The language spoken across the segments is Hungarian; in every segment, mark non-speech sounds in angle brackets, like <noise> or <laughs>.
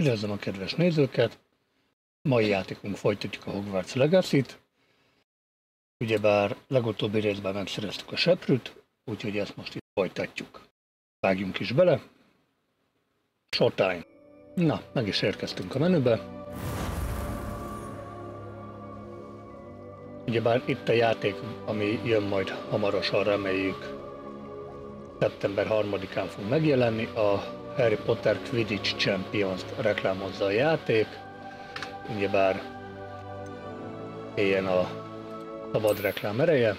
Üdvözlöm a kedves nézőket! Mai játékunk folytatjuk a Hogwarts Legacy-t. Ugyebár legutóbbi részben megszereztük a seprűt, úgyhogy ezt most itt folytatjuk. Vágjunk is bele. Showtime. Na, meg is érkeztünk a menübe. Ugyebár itt a játék, ami jön majd hamarosan, reméljük szeptember 3-án fog megjelenni, a Harry Potter Quidditch Champions reklámozza a játék, ugyebár éljen a szabad reklám ereje.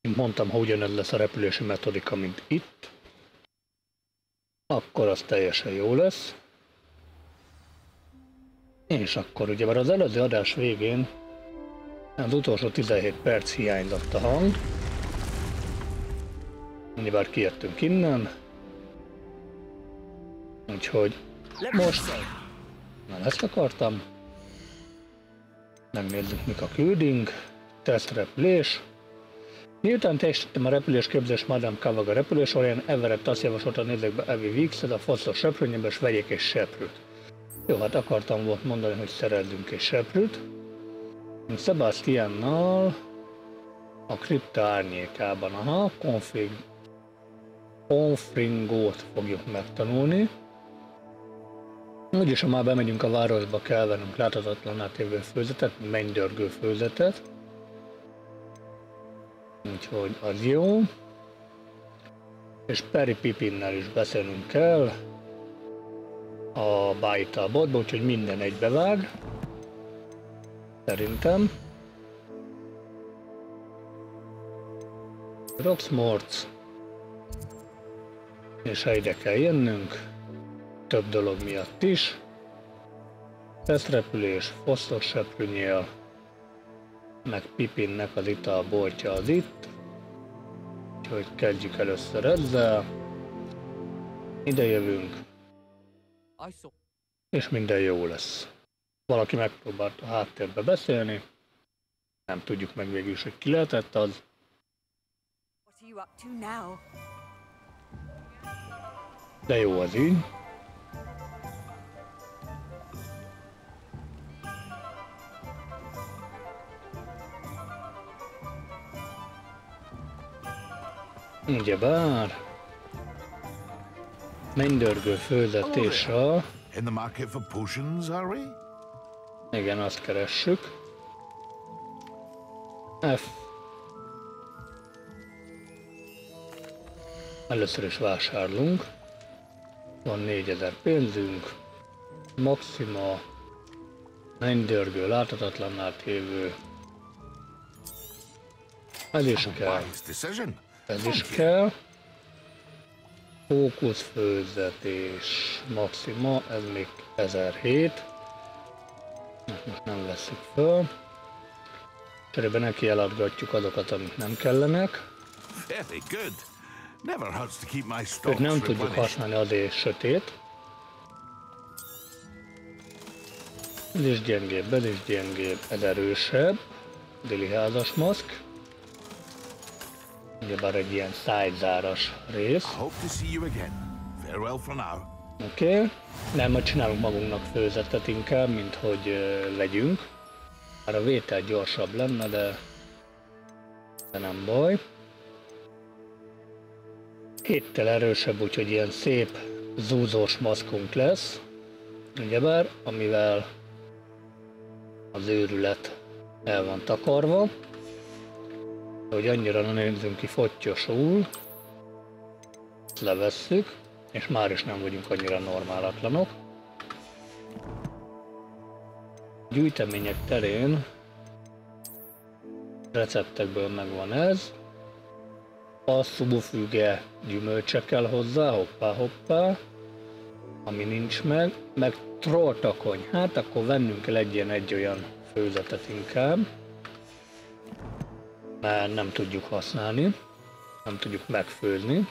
Mint mondtam, ha ugyanez lesz a repülési metodika, mint itt, akkor az teljesen jó lesz. És akkor ugye már az előző adás végén az utolsó 17 perc hiányzott a hang. Ugyebár kijöttünk innen, Úgyhogy most már ezt akartam. Megnézzük, mik a külding. Tesztrepülés. Miután teljesítettem a repülés képzés Madame Kavaga repülés orján, Everett azt javasolta nézzék be Evi Weeks-et a fosztos seprőnyébe, és vegyék egy seprűt. Jó, hát akartam volt mondani, hogy szerezzünk egy seprűt. Sebastiannal a kripta árnyékában, aha, config, confringót fogjuk megtanulni. Úgyis, ha már bemegyünk a városba, kell vennünk láthatatlan átévő főzetet, mennydörgő főzetet. Úgyhogy az jó. És Peri Pipinnel is beszélnünk kell. A Bájta botba, úgyhogy minden egybevág. Szerintem. Roxmorts. És ha ide kell jönnünk, több dolog miatt is. Tesztrepülés, fosztos seprűnyél, meg Pipinnek az ital boltja az itt. Úgyhogy kezdjük először ezzel. Ide jövünk. És minden jó lesz. Valaki megpróbált a háttérbe beszélni. Nem tudjuk meg végül is, hogy ki lehetett az. De jó az így. Ugyebár. Mennydörgő főzetése. In the market for potions, are we? Igen, azt keressük. F. Először is vásárlunk. Van 4000 pénzünk. Maxima. Mennydörgő, láthatatlanná tévő. Ez is kell. Ez is kell. Fókuszfőzetés maxima, ez még 1007. Most nem veszük föl. Cserébe neki eladgatjuk azokat, amik nem kellenek. Őt nem tudjuk használni, azért sötét. Ez is gyengébb, ez is gyengébb, ez erősebb. Dili házas maszk. Ugyebár egy ilyen szájzáras rész. Oké. Okay. Nem, majd csinálunk magunknak főzetet inkább, mint hogy uh, legyünk. Már a vétel gyorsabb lenne, de, de nem baj. Héttel erősebb, úgyhogy ilyen szép zúzós maszkunk lesz. Ugyebár, amivel az őrület el van takarva hogy annyira nem nézzünk ki fottyosul, levesszük, és már is nem vagyunk annyira normálatlanok. Gyűjtemények terén receptekből megvan ez. A szubufüge gyümölcse kell hozzá, hoppá hoppá, ami nincs meg, meg trolltakony. Hát akkor vennünk el egy ilyen egy olyan főzetet inkább mert nem tudjuk használni, nem tudjuk megfőzni.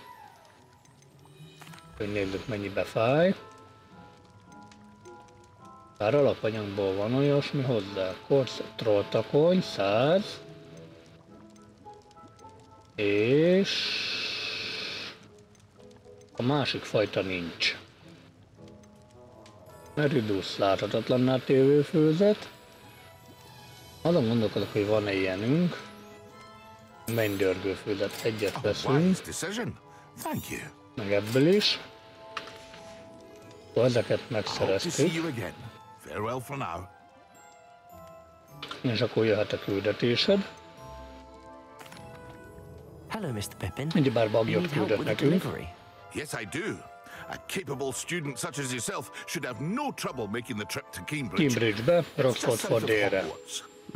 Hogy nézzük mennyibe fáj. Bár alapanyagból van olyasmi hozzá. Korsz, trolltakony, 100. És a másik fajta nincs. Meridus láthatatlanná tévő főzet. Azon gondolkodok, hogy van-e ilyenünk. Mennydörgő főzet. Egyet A veszünk, wise decision. Thank you. meg ebből is. Ezeket megszereztük, you again. Farewell for now. és akkor jöhet a küldetésed. Hello, Mr. Pippin. Ugyebár bagyot need help küldött nekünk. delivery. Yes, I do. A capable student such as yourself should have no trouble making the trip to Cambridge. Cambridge-be, south for délre.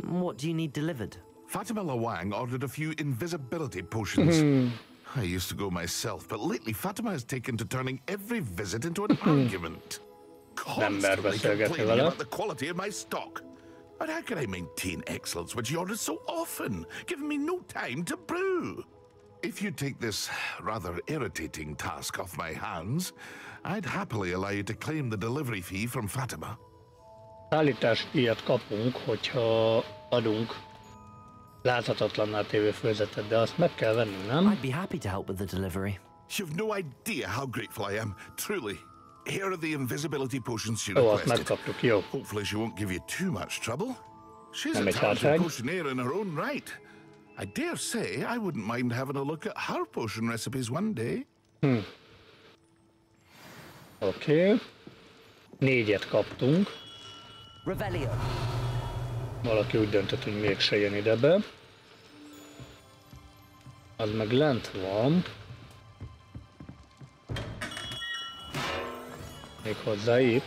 What do you need delivered? Fatima Lawang ordered a few invisibility potions. Hmm. I used to go myself, but lately Fatima has taken to turning every visit into an argument. Constantly beszélgetni complaining vele. about the quality of my stock. But how can I maintain excellence when she orders so often, giving me no time to brew? If you take this rather irritating task off my hands, I'd happily allow you to claim the delivery fee from Fatima. Szállítás ilyet kapunk, hogyha adunk láthatatlanná tévő főzetet, de azt meg kell vennünk, nem? I'd be happy to help with the delivery. You've no idea how grateful I am, truly. Here are the invisibility potions she Jó, azt requested. megkaptuk, jó. Hopefully she won't give you too much trouble. She's Nem a talented hátrány. potioneer in her own right. I dare say I wouldn't mind having a look at her potion recipes one day. Hmm. Oké. Okay. Négyet kaptunk. Revelio. Valaki úgy döntött, hogy mégse jön ide be. Az meg lent van. Még hozzá itt.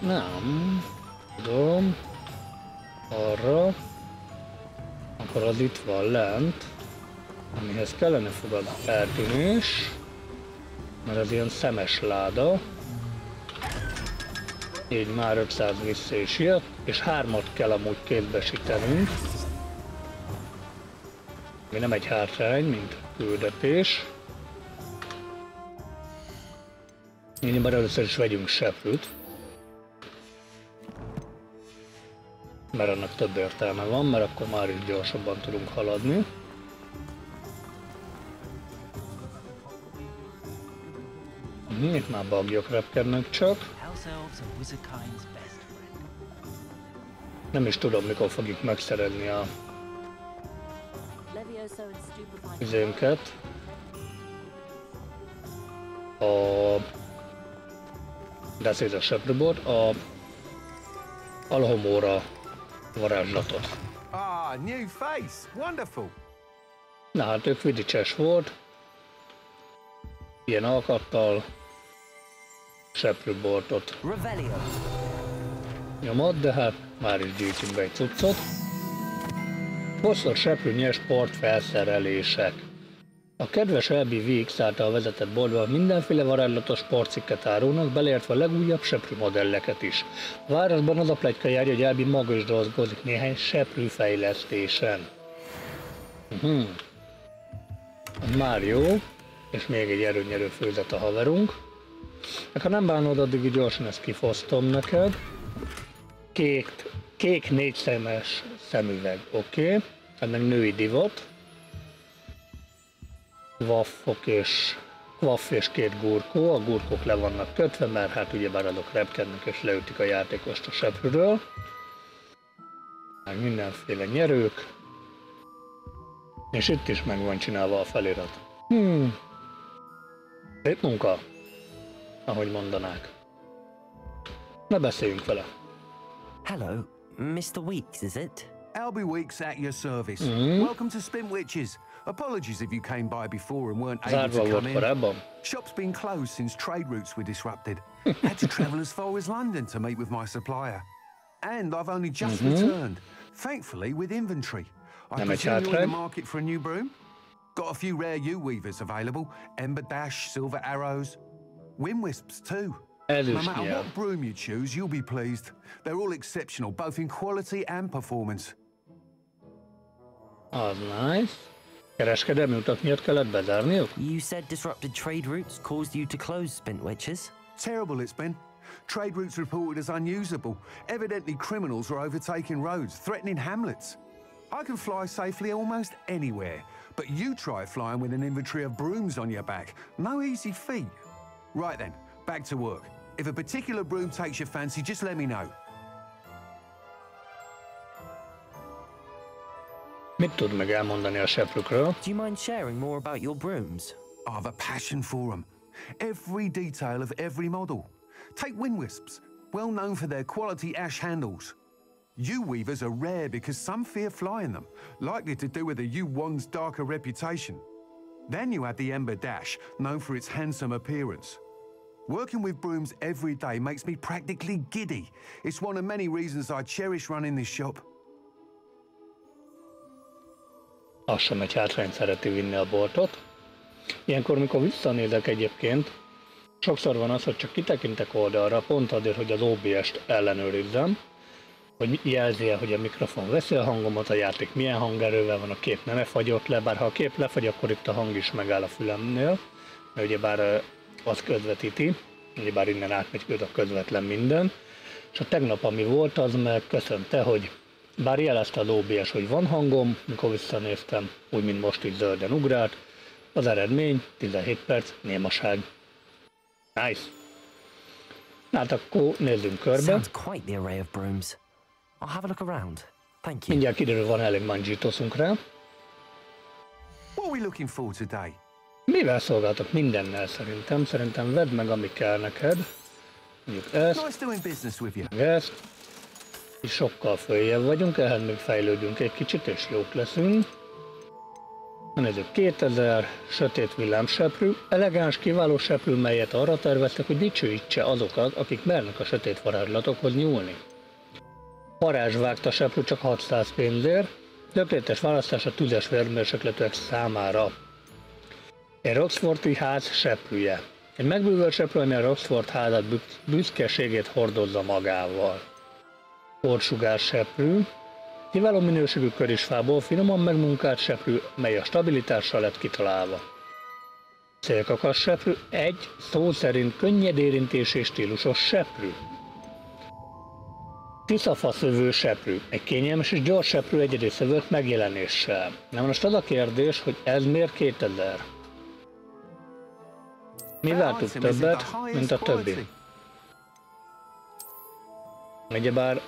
Nem. Tudom. Arra. Akkor az itt van lent. Amihez kellene fogad eltűnés. Mert ez ilyen szemes láda. Így már 500 vissza is jött, és hármat kell amúgy kézbesítenünk. Mi nem egy hátrány, mint küldetés. Már először is vegyünk seprűt. Mert annak több értelme van, mert akkor már is gyorsabban tudunk haladni. Mi itt már bagyok repkednek csak. Nem is tudom, mikor fogjuk megszerezni a Levioso and stupefying. üzénket. A... De ez a seprűbot, a Alhomóra varázslatot. Ah, new face. Wonderful. Na hát ő Quidditches volt. Ilyen alkattal. Seprűbortot Revelio. nyomott, de hát már is gyűjtünk be egy cuccot. Hosszor seprűnyes sport felszerelések. A kedves Elbi Weeks által vezetett boltban mindenféle varázslatos sportcikket árulnak, beleértve a legújabb seprű modelleket is. A városban az a pletyka járja, hogy Elbi maga is dolgozik néhány seprű fejlesztésen. Uh-huh. Már jó, és még egy erőnyerő főzet a haverunk. Hát, ha nem bánod, addig gyorsan ezt kifosztom neked. Kék, kék négy szemes szemüveg, oké. Okay. Ennek női divat. Vaffok és Vaff és két gurkó, a gurkók le vannak kötve, mert hát ugyebár azok repkednek és leütik a játékost a seprűről. Meg mindenféle nyerők. És itt is meg van csinálva a felirat. Hmm. Szép munka, ahogy mondanák. Ne beszéljünk vele. Hello, Mr. Weeks, is it? Albie Weeks at your service. Mm-hmm. Welcome to Spintwitches. Apologies if you came by before and weren't able Zárva to come in. korábban. Shop's been closed since trade routes were disrupted. <laughs> Had to travel as far as London to meet with my supplier. And I've only just returned, thankfully with inventory. I Nem egy presume you're in the market for a new broom? Got a few rare U-weavers available. Ember Dash, Silver Arrows. Wind Wisps too. Ez No matter nyelv. what broom you choose, you'll be pleased. They're all exceptional, both in quality and performance. Az nice. Kereskedelmi utak miatt kellett bezárniuk? You said disrupted trade routes caused you to close Spintwitches. Terrible it's been. Trade routes reported as unusable. Evidently, criminals were overtaking roads, threatening hamlets. I can fly safely almost anywhere, but you try flying with an inventory of brooms on your back. No easy feat. Right then, back to work. If a particular broom takes your fancy, just let me know. Mit tud meg elmondani a seprükről? Do you mind sharing more about your brooms? I've a passion for them. Every detail of every model. Take wind wisps, well known for their quality ash handles. U weavers are rare because some fear flying them, likely to do with the U one's darker reputation. Then you have the Ember Dash, known for its handsome appearance. Working with brooms every day makes me practically giddy. It's one of many reasons I cherish running this shop. Az sem egy hátrány szereti vinni a boltot. Ilyenkor, mikor visszanézek egyébként, sokszor van az, hogy csak kitekintek oldalra, pont azért, hogy az OBS-t ellenőrizzem, hogy jelzi hogy a mikrofon veszi a hangomat, a játék milyen hangerővel van, a kép nem fagyott le, bár ha a kép lefagy, akkor itt a hang is megáll a fülemnél, mert ugyebár az közvetíti, ugyebár innen átmegy a közvetlen minden, és a tegnap, ami volt, az meg köszönte, hogy bár jelezte az OBS, hogy van hangom, mikor visszanéztem, úgy, mint most itt zölden ugrált, az eredmény 17 perc némaság. Nice. Hát akkor nézzünk körbe. Sounds quite the array of brooms. I'll have a look around. Thank you. Mindjárt kiderül, van elég manjitoszunk rá. What are we looking for today? Mivel szolgáltak? Mindennel szerintem. Szerintem vedd meg, ami kell neked. Mondjuk ezt, Nice doing business with you. ezt. És sokkal följebb vagyunk, ehhez még fejlődünk egy kicsit, és jók leszünk. Nézzük, 2000 sötét villámseprű, elegáns, kiváló seprű, melyet arra terveztek, hogy dicsőítse azokat, akik mernek a sötét varázslatokhoz nyúlni. Varázsvágta seprű csak 600 pénzért, tökéletes választás a tüzes vérmérsékletűek számára. Egy Roxforti ház seprűje. Egy megbűvölt seprű, ami a Roxford házat büsz- büszkeségét hordozza magával. Portsugár seprű, kiváló minőségű körisfából finoman megmunkált seprű, mely a stabilitással lett kitalálva. Célkakas seprű egy szó szerint könnyed érintés és stílusos seprű. Tiszafa szövő seprű, egy kényelmes és gyors seprű egyedi szövőt megjelenéssel. Na most az a kérdés, hogy ez miért 2000? Mivel tud Item is of többet, mint a többi? Ugyebár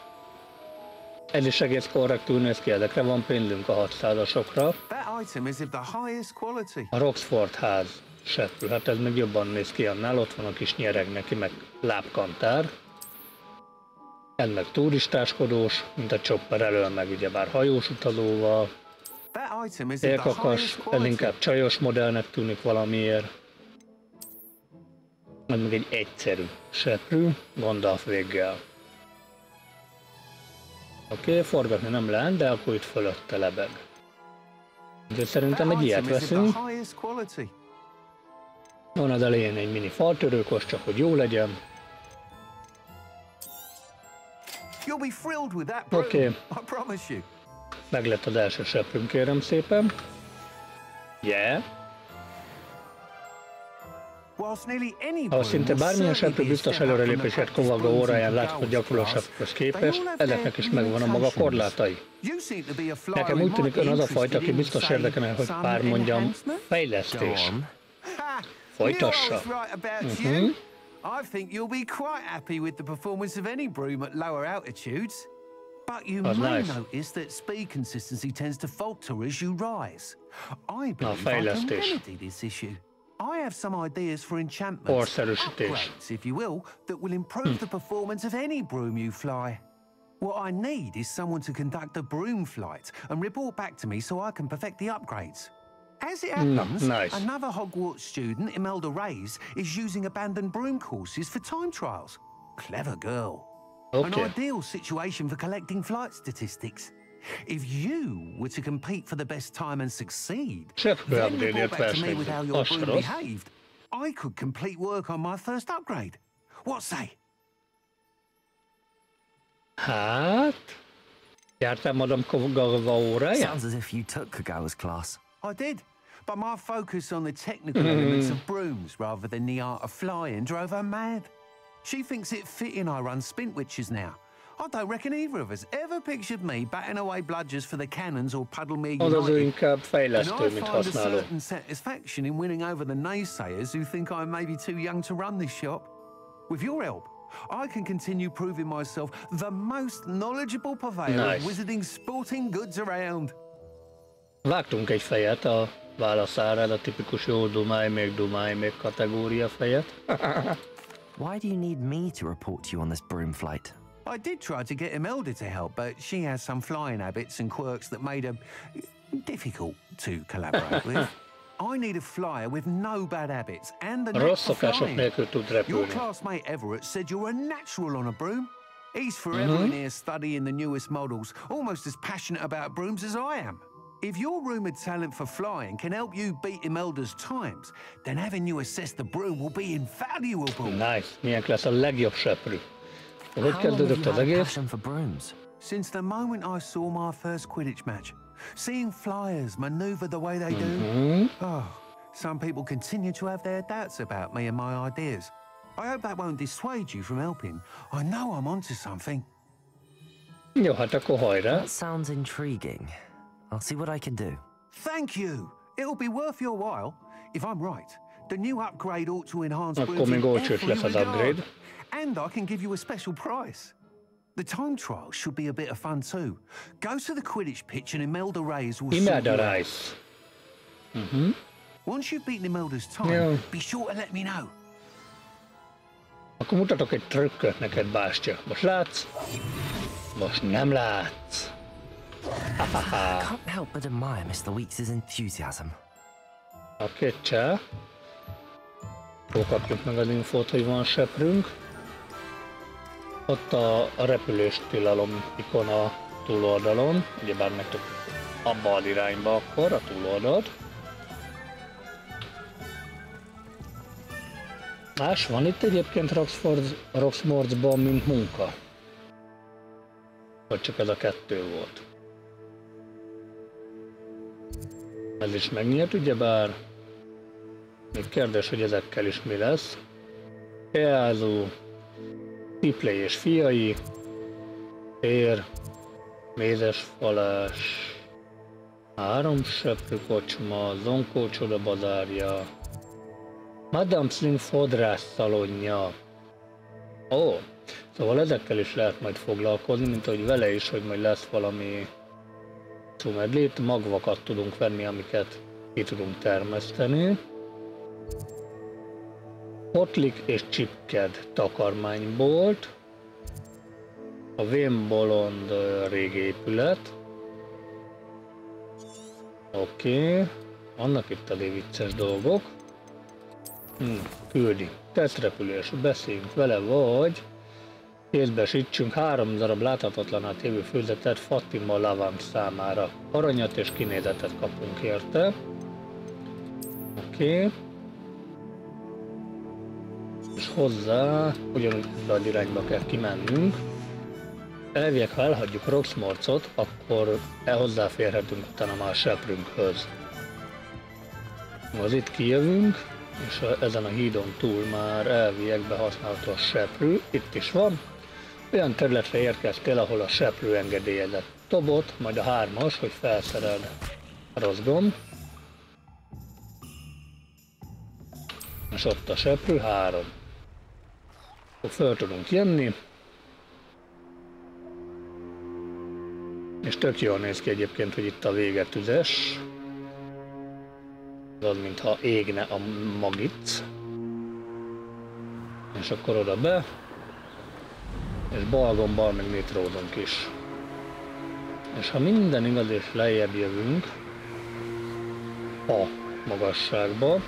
ez is egész korrektül néz ki, ezekre van pénzünk a 600-asokra. That item is of the highest quality. A Roxford ház seprű, hát ez még jobban néz ki annál, ott van a kis nyereg neki, meg lábkantár. Ez meg turistáskodós, mint a chopper elől, meg ugyebár hajós Élkakas, highest ez inkább csajos modellnek tűnik valamiért. Ez meg egy egyszerű seprű, Gandalf véggel. Oké, okay, forgatni nem lehet, de akkor itt fölötte lebeg. De szerintem egy ilyet veszünk. Van az elején egy mini faltörőkos, csak hogy jó legyen. You'll be thrilled with that broom. Okay. <laughs> I promise you. Meg lett az első seprünk, kérem szépen. Yeah. Ha szinte bármilyen a biztos előrelépésért kovagó óráján of the látszott Gauls gyakorló class, seprűhöz they képest, ezeknek is megvan a maga korlátai. Nekem úgy tűnik ön az a fajta, aki biztos say, érdekelne, hogy pár mondjam fejlesztés. Folytassa. Knew I was right about you. I think you'll be quite happy with the performance of any broom at lower altitudes. But you That's may nice. notice that speed consistency tends to falter as you rise. I believe I can remedy this issue. I have some ideas for enchantments, upgrades, if you will, that will improve the performance of any broom you fly. What I need is someone to conduct a broom flight and report back to me so I can perfect the upgrades. As it hmm, happens, nice. another Hogwarts student, Imelda Reyes, is using abandoned broom courses for time trials. Clever girl. An ideal situation for collecting flight statistics. If you were to compete for the best time and succeed, then report back to me with how your broom behaved, I could complete work on my first upgrade. What say? Hát... Jártál Madame Kogava óráján? Sounds as if you took Kagawa's class. I did, but my focus on the technical elements of <laughs> brooms rather than the art of flying drove her mad. She thinks it fitting I run Spintwitches now. I don't reckon either of us ever pictured me batting away bludgers for the Cannons or Puddlemere Az az ő United. inkább And fejlesztő, I find a certain satisfaction in winning over the naysayers who think I'm maybe too young to run this shop. With your help, I can continue proving myself the most knowledgeable purveyor Nice. of wizarding sporting goods around. Vágtunk egy fejet a válaszára, ez a tipikus jó dumálj, még dumálj, még kategória fejet. <laughs> Why do you need me to report to you on this broom flight? I did try to get Imelda to help, but she has some flying habits and quirks that made her difficult to collaborate with. <laughs> I need a flyer with no bad habits and the knack Rossz szokások flying. nélkül tud Your classmate Everett said you're a natural on a broom. He's forever mm-hmm. in here studying the newest models, almost as passionate about brooms as I am. If your rumoured talent for flying can help you beat Imelda's times, then having you assess the broom will be invaluable. Nice. Milyen lesz a legjobb seprű. Hogy How long have kezdődött you az had a egész? passion for brooms? Since the moment I saw my first Quidditch match, seeing flyers manoeuvre the way they do, oh, some people continue to have their doubts about me and my ideas. I hope that won't dissuade you from helping. I know I'm onto something. Jó, hát akkor hajrá. That sounds intriguing. I'll see what I can do. Thank you. It'll be worth your while. If I'm right, the new upgrade ought to enhance Akkor Brooms még in olcsós every lesz az upgrade. And I can give you a special price. The time trial should be a bit of fun too. Go to the Quidditch pitch and Imelda Reyes will sort Imelda you out. Rice. Mm-hmm. Once you've beaten Imelda's time, Yeah. be sure to let me know. Akkor mutatok egy trükköt neked, Bástya. Most látsz? Most nem látsz. I can't help but admire Mr. Weeks' enthusiasm. Oké, csá. Kapjuk meg az infót, hogy van seprünk. Ott a, a repülés tilalom ikona a túloldalon. Ugyebár megtök abba az irányba akkor, a túloldalt. Más van itt egyébként Roxford, Roxmordsban, mint munka? Vagy csak ez a kettő volt? Ez is megnyílt, ugyebár még kérdés, hogy ezekkel is mi lesz. Peázó, Tipley és fiai, tér, mézes falás, három seprű kocsma, Zonkó csoda bazárja, Madame Slim fodrász szalonja. Ó, szóval ezekkel is lehet majd foglalkozni, mint ahogy vele is, hogy majd lesz valami cumedlét, magvakat tudunk venni, amiket ki tudunk termeszteni. Potlik és Csipked takarmánybolt. A Vénbolond ö, régi épület. Oké. Okay. Vannak itt elég vicces dolgok. Hm, küldi. Tesztrepülés. Beszéljünk vele, vagy kézbesítsünk három darab láthatatlan tévő főzetet Fatima Lavant számára. Aranyat és kinézetet kapunk érte. Oké. Okay. És hozzá ugyanúgy az irányba kell kimennünk. Elvileg, ha elhagyjuk Roxmorcot, akkor el hozzáférhetünk utána már Seprünkhöz. Az itt kijövünk, és a, ezen a hídon túl már elvileg behasználható a seprű, itt is van. Olyan területre érkeztél, ahol a seprű engedélyezett tobot, majd a hármas, hogy felszereld rossz gomb. És ott a seprű, három. Akkor föl tudunk jönni. És tök jól néz ki egyébként, hogy itt a vége tüzes. Az, mintha égne a magic. És akkor oda be. És balgombbal meg nitrózunk is. És ha minden igaz és lejjebb jövünk a magasságba,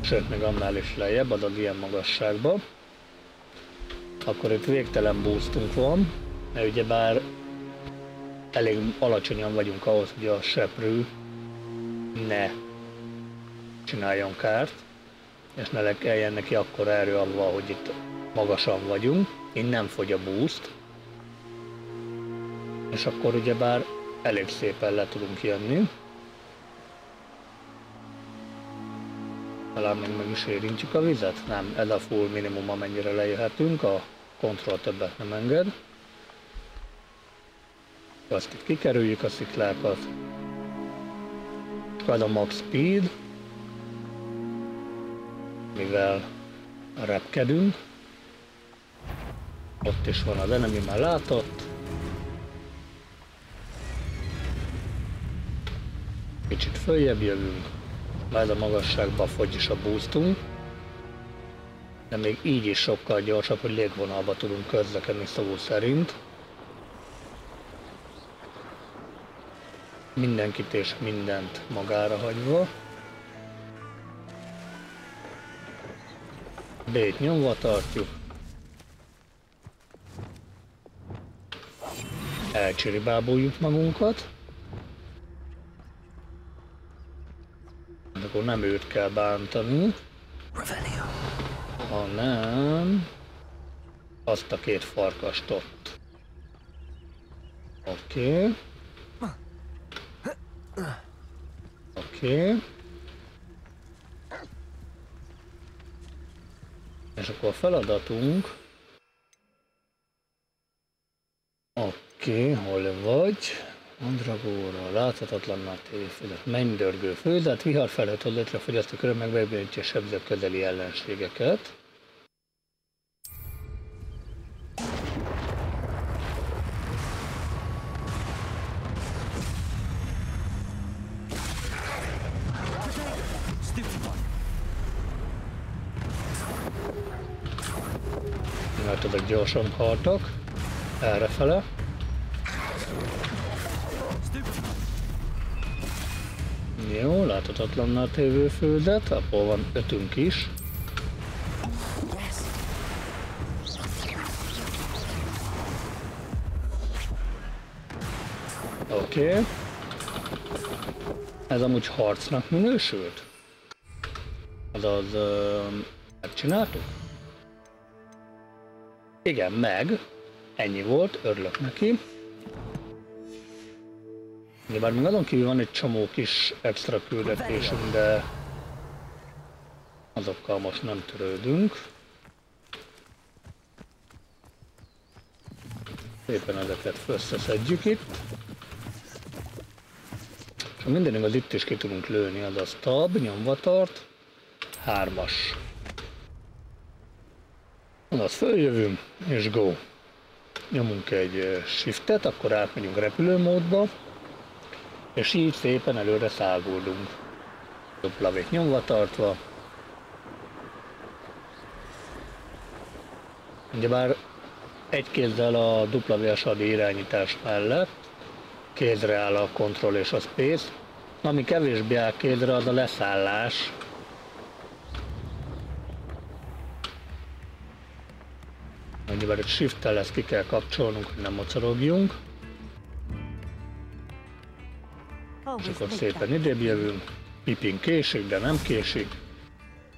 sőt még annál is lejjebb, az ilyen magasságba, akkor itt végtelen boostunk van, mert ugyebár elég alacsonyan vagyunk ahhoz, hogy a seprű ne csináljon kárt, és ne kelljen neki akkor erő avval, hogy itt magasan vagyunk, innen fogy a boost, és akkor ugyebár elég szépen le tudunk jönni. Talán még meg is érintjük a vizet? Nem, ez a full minimum, amennyire lejöhetünk, a kontroll többet nem enged. Azt itt kikerüljük a sziklákat. Ez a max speed, mivel repkedünk. Ott is van az enemy, már látott. Kicsit följebb jövünk. Ez a magasságban fogy is a boostunk. De még így is sokkal gyorsabb, hogy légvonalba tudunk közlekedni szó szerint. Mindenkit és mindent magára hagyva. B-t nyomva tartjuk. Elcsiribáboljuk magunkat. Akkor nem őt kell bántani, hanem azt a két farkast ott. Oké. Okay. Oké. Okay. És akkor a feladatunk... Oké, okay, hol vagy? Mandragóra, láthatatlanná tévfölött, mennydörgő főzet, vihar felett hoz létre fogyasztó körül megbebélítse sebző közeli ellenségeket. Gyorsan haltak. Errefele. Jó, láthatatlanná tévő főzet, abból van ötünk is. Oké. Okay. Ez amúgy harcnak minősült? Azaz, uh, megcsináltuk? Igen, meg. Ennyi volt, örülök neki. Bár még azon kívül van egy csomó kis extra küldetésünk, de azokkal most nem törődünk. Szépen ezeket összeszedjük itt. És mindenünk az itt is ki tudunk lőni, az a tab, nyomva tart. Hármas. Az följövünk, és go. Nyomunk egy shiftet, akkor átmegyünk repülőmódba, és így szépen előre száguldunk. Duplavét nyomva tartva. Ugyebár egy kézzel a W irányítás mellett kézre áll a kontroll és a space, ami kevésbé áll kézre, az a leszállás. Annyivel egy shift-tel ezt ki kell kapcsolnunk, hogy nem mocorogjunk. És akkor szépen idébb jövünk. Pipin késik, de nem késik.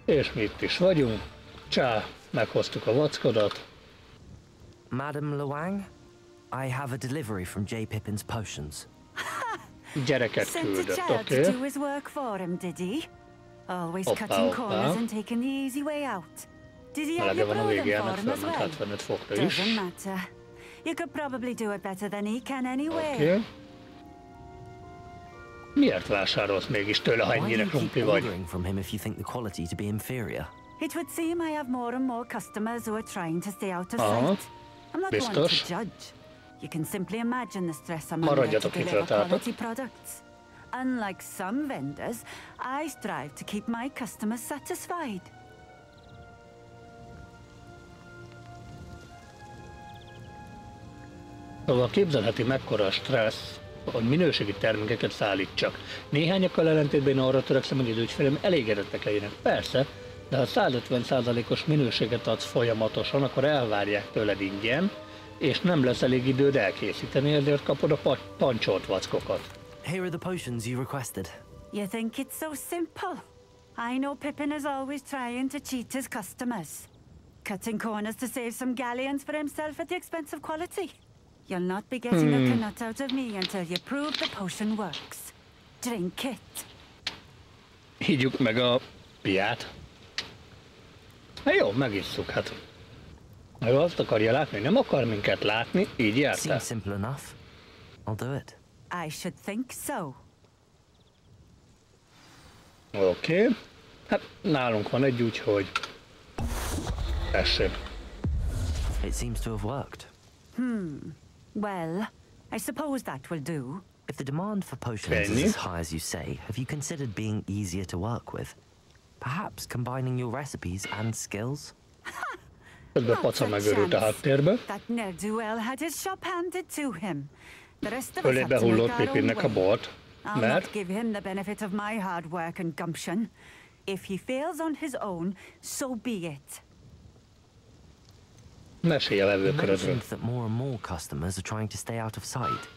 És mi itt is vagyunk. Csá, meghoztuk a vackodat. Madam Luang, I have a delivery from J. Pippin's potions. <laughs> Gyereket küldött, oké? he? Always cutting corners and taking the easy way out. You van a brew them végén, for mert him as felment well? 75 fokra is. Doesn't matter. You could probably do it better than he can anyway. Oké. Miért vásárolsz mégis tőle, ha Why do ennyire you keep krumpli vagy? from him if you think the quality to be inferior? It would seem I have more and more customers who are trying to stay out of Aha. sight. I'm not one to Biztos. judge. You can simply imagine the stress I'm under to deliver quality products. Unlike some vendors, I strive to keep my customers satisfied. Szóval képzelheti mekkora a stressz, hogy minőségi termékeket szállítsak. Néhányakkal ellentétben én arra törekszem, hogy az ügyfelem elégedettek legyenek. Persze, de ha 150%-os minőséget adsz folyamatosan, akkor elvárják tőled ingyen, és nem lesz elég időd elkészíteni, ezért kapod a pa- pancsolt vackokat. Here are the potions you requested. You think it's so simple? I know Pippin is always trying to cheat his customers. Cutting corners to save some galleons for himself at the expense of quality. You'll not be getting Hmm. a nut out of me until you prove the potion works. Drink it. Higgyük meg a piát. Na jó, megisszuk, hát. Ő azt akarja látni, nem akar minket látni, így jártál. Seems simple enough. I'll do it. I should think so. Oké. Okay. Hát nálunk van egy, úgyhogy... Tessék. It seems to have worked. Well, I suppose that will do. If the demand for potions Penny? is as high as you say, have you considered being easier to work with? Perhaps combining your recipes and skills? <laughs> Közben Not paca a megörült a chance. háttérbe. That ne'er-do-well had his shop handed to him. The rest of us Fölé had to make behullott our own way. bort. I'll Mert not give him the benefit of my hard work and gumption. If he fails on his own, so be it. Mesélj a vevőkörödről. that more and more customers are trying to stay out of sight.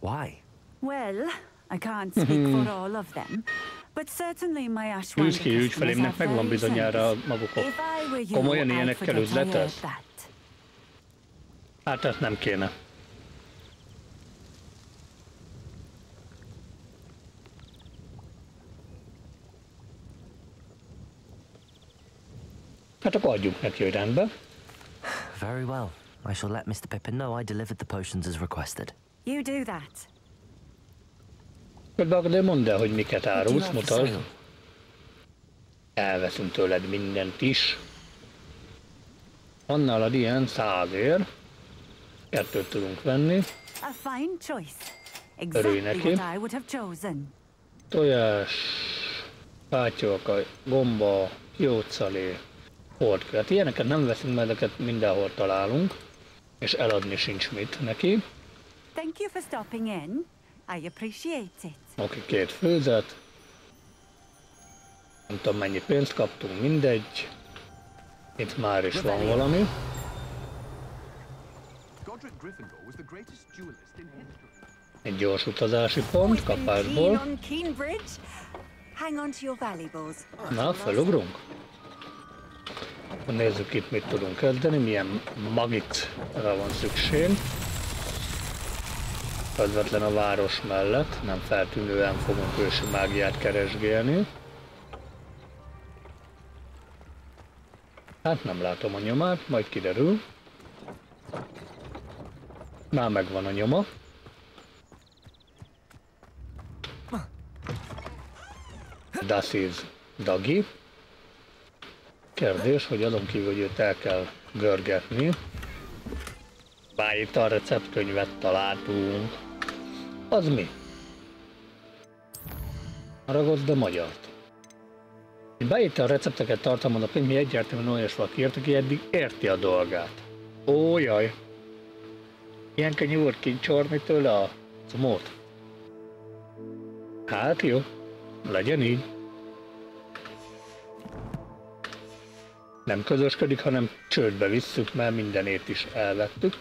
Why? Well, I can't speak for all of them, but certainly my Ashwanda customers ügyfelémnek megvan bizonyára zealous. maguk If I were you, komolyan ilyenekkel üzletez? that. Hát ezt nem kéne. Hát akkor adjuk neki, hogy rendben. Very well. I shall let Mr. Pippin know I delivered the potions as requested. You do that. Közben de mondd el, hogy miket árulsz, mutasd. Elveszünk tőled mindent is. Annál ad ilyen százér. Kettőt tudunk venni. A fine choice. Örülj Exactly neki. what I would have chosen. Tojás, pátyolka, gomba, jócalé, hordkő. Hát ilyeneket nem veszünk, mert ezeket mindenhol találunk. És eladni sincs mit neki. Thank you for stopping in. I appreciate it. Oké, két főzet. Nem tudom mennyi pénzt kaptunk, mindegy. Itt már is van valami. Egy gyors utazási pont kapásból. Na, felugrunk? Akkor nézzük itt, mit tudunk kezdeni, milyen magitra van szükség. Közvetlen a város mellett, nem feltűnően fogunk ősi mágiát keresgélni. Hát nem látom a nyomát, majd kiderül. Már megvan a nyoma. Das is Dagi. Kérdés, hogy azon kívül, hogy őt el kell görgetni. Bár itt a receptkönyvet találtunk. Az mi? Ragozd a magyart. Beírta a recepteket tartalmazó könyv, mi egyáltalán olyas valaki írt, aki eddig érti a dolgát. Ó, jaj. Ilyen könnyű volt kincsorni tőle a cumót. Hát jó, legyen így. Nem közösködik, hanem csődbe visszük, mert mindenét is elvettük.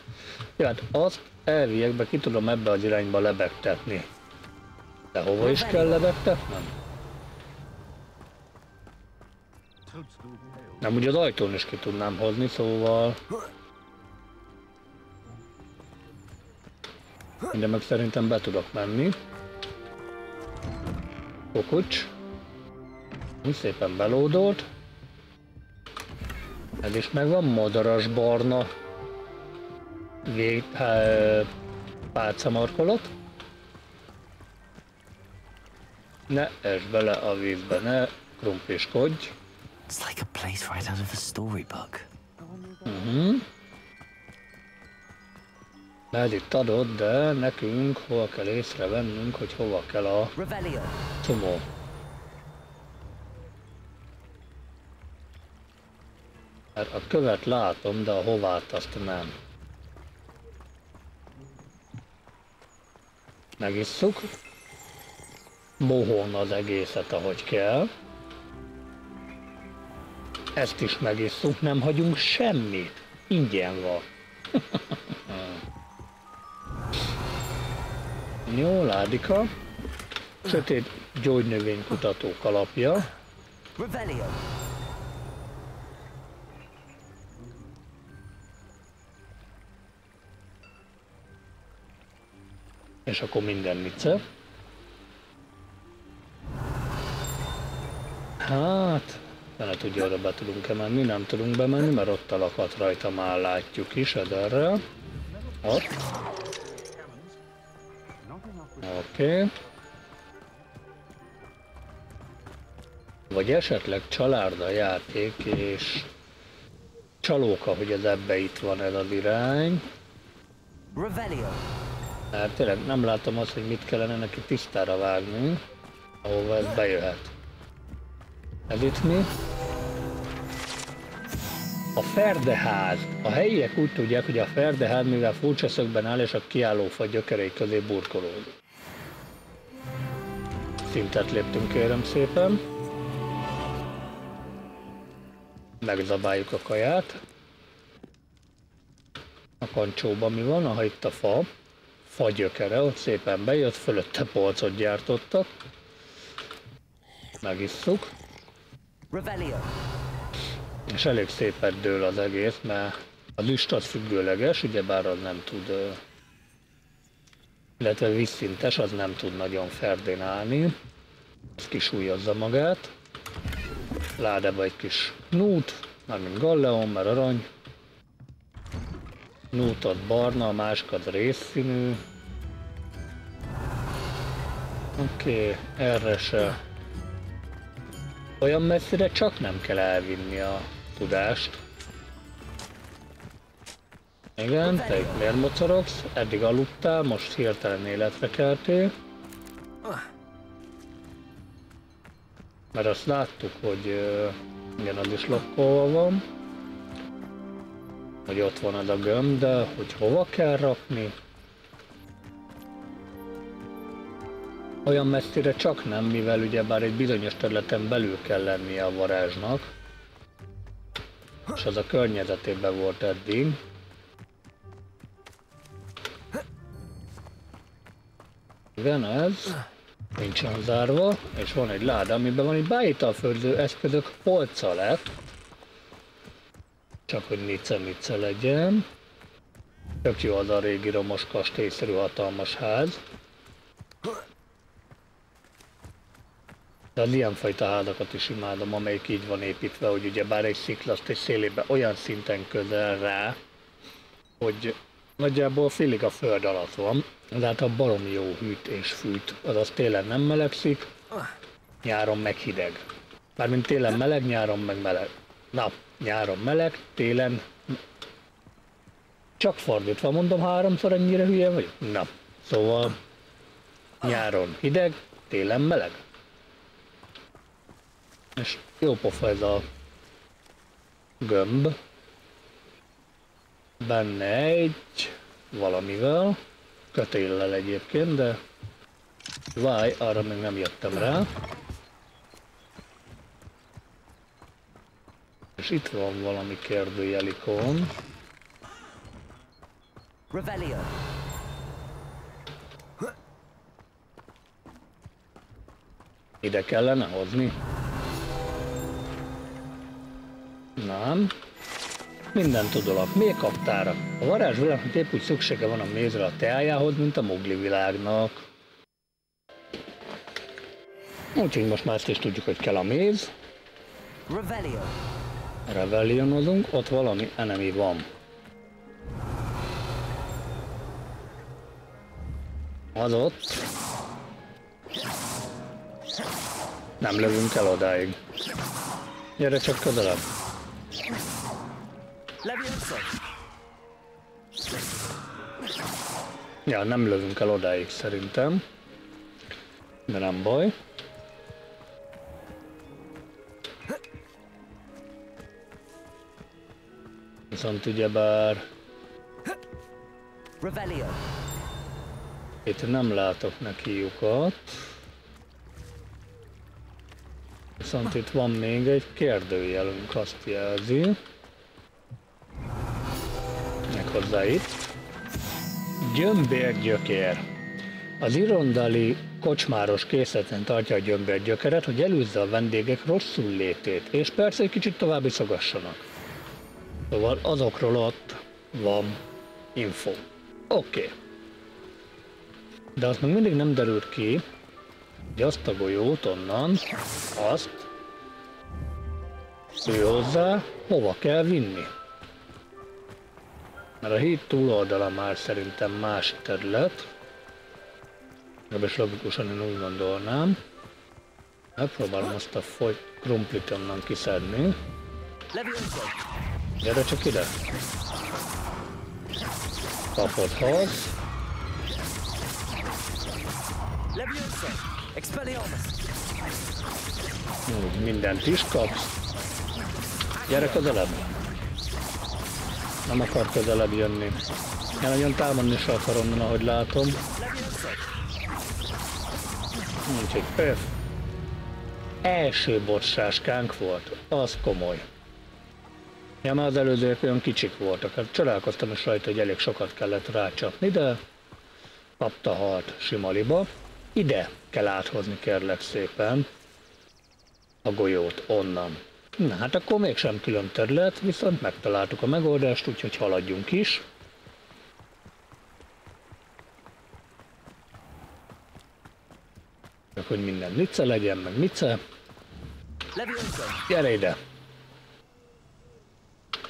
Ja, hát azt elviekbe ki tudom ebbe az irányba lebegtetni. De hova is kell lebegtetnem? Nem, ugye az ajtón is ki tudnám hozni, szóval... De meg szerintem be tudok menni. Kokucs. Mi szépen belódolt. Ez is megvan, madaras barna vég, pálcamarkolat. Ne esd bele a vízbe, ne krumpiskodj. It's like a place right out of a storybook. Mert itt adod, de nekünk hol kell észrevennünk, hogy hova kell a Revelio. Csomó. Hát a követ látom, de a hovát azt nem. Megisszuk. Mohón az egészet, ahogy kell. Ezt is megisszuk, nem hagyunk semmit. Ingyen van. <laughs> Jó, ládika. Sötét gyógynövénykutatók alapja. Revelio. És akkor minden mice. Hát, mert ugye oda be tudunk-e menni, nem tudunk bemenni, mert ott a rajta már látjuk is Ederrel. Ott. Oké. Vagy esetleg csalárda játék és csalóka, hogy ez ebbe itt van ez az irány. Revelio. Hát tényleg nem látom azt, hogy mit kellene neki tisztára vágni, ahova ez bejöhet. Mi? A ferdeház. A helyiek úgy tudják, hogy a ferdeház, mivel furcsa szögben áll és a kiállófa gyökerei közé burkolódik. Szintet léptünk kérem szépen. Megzabáljuk a kaját. A kancsóban mi van? Aha, itt a fa. Fa gyökere, ott szépen bejött, fölötte polcot gyártottak. Megisszuk. Revelio. És elég szépen dől az egész, mert a lüst az függőleges, ugyebár az nem tud, illetve vízszintes, az nem tud nagyon ferdén állni. Ez kisúlyozza magát. Ládába egy kis nút, mármint galleon, mert arany. Nútot barna, a másik az részszínű. Oké, okay, erre se olyan messzire csak nem kell elvinni a tudást. Igen, te itt miért mocorogsz? Eddig aludtál, most hirtelen életre keltél. Mert azt láttuk, hogy uh, igen, az is lokkolva van. Hogy ott van a gömb, de hogy hova kell rakni, Olyan messzire csak nem, mivel ugyebár egy bizonyos területen belül kell lennie a varázsnak. És az a környezetében volt eddig. Igen, ez. Nincsen zárva, és van egy láda, amiben van egy beállítalföldő eszközök polca lett. Csak hogy nice-nice legyen. Tök jó az a régi romos kastélyszerű hatalmas ház. De az ilyenfajta házakat is imádom, amelyik így van építve, hogy ugye bár egy sziklaszt egy szélébe olyan szinten közel rá, hogy nagyjából félig a föld alatt van, de hát a barom jó hűt és fűt, azaz télen nem melegszik, nyáron meg hideg. Mármint télen meleg, nyáron meg meleg. Na, nyáron meleg, télen... Csak fordítva mondom háromszor ennyire hülye vagy? Na, szóval nyáron hideg, télen meleg. És jó pofa ez a gömb. Benne egy valamivel, kötéllel egyébként, de vaj, arra még nem jöttem rá. És itt van valami kérdőjelikon. Revelio. Ide kellene hozni. Nem. Minden tudolak. Még kaptára? A varázsvilágnak épp úgy szüksége van a mézre a teájához, mint a mogli világnak. Úgyhogy most már ezt is tudjuk, hogy kell a méz. Revelio. Revelionozunk, ott valami enemy van. Az ott. Nem lövünk el odáig. Gyere csak közelebb. Ja, nem lövünk el odáig szerintem. De nem baj. Viszont ugyebár Revelio. itt nem látok neki lyukat. Viszont itt van még egy kérdőjelünk, azt jelzi. Méghozzá itt. Gyömbérgyökér. Az irondali kocsmáros készleten tartja a gyömbérgyökeret, hogy előzze a vendégek rosszul létét, és persze egy kicsit tovább iszogassanak. Szóval azokról ott van info. Oké. Okay. De azt még mindig nem derült ki, hogy azt a golyót onnan, azt Ő hozzá hova kell vinni? Mert a híd túloldala már szerintem más terület. Legalábbis logikusan én úgy gondolnám. Megpróbálom azt a foly krumplit onnan kiszedni. Levioso! Gyere csak ide! Kapod hoz. Úgy, mindent is kapsz. Gyere közelebb! Nem akar közelebb jönni. Én nagyon támadni is akar onnan, ahogy látom. Úgyhogy. Első bocsáskánk volt. Az komoly. Ja, már az előzőek olyan kicsik voltak. Hát csodálkoztam is rajta, hogy elég sokat kellett rácsapni, de kapta halt simaliba. Ide kell áthozni, kérlek szépen a golyót onnan. Na hát akkor mégsem külön terület, viszont megtaláltuk a megoldást, úgyhogy haladjunk is. Csak hogy minden mice legyen, meg. Levioso! Gyere ide!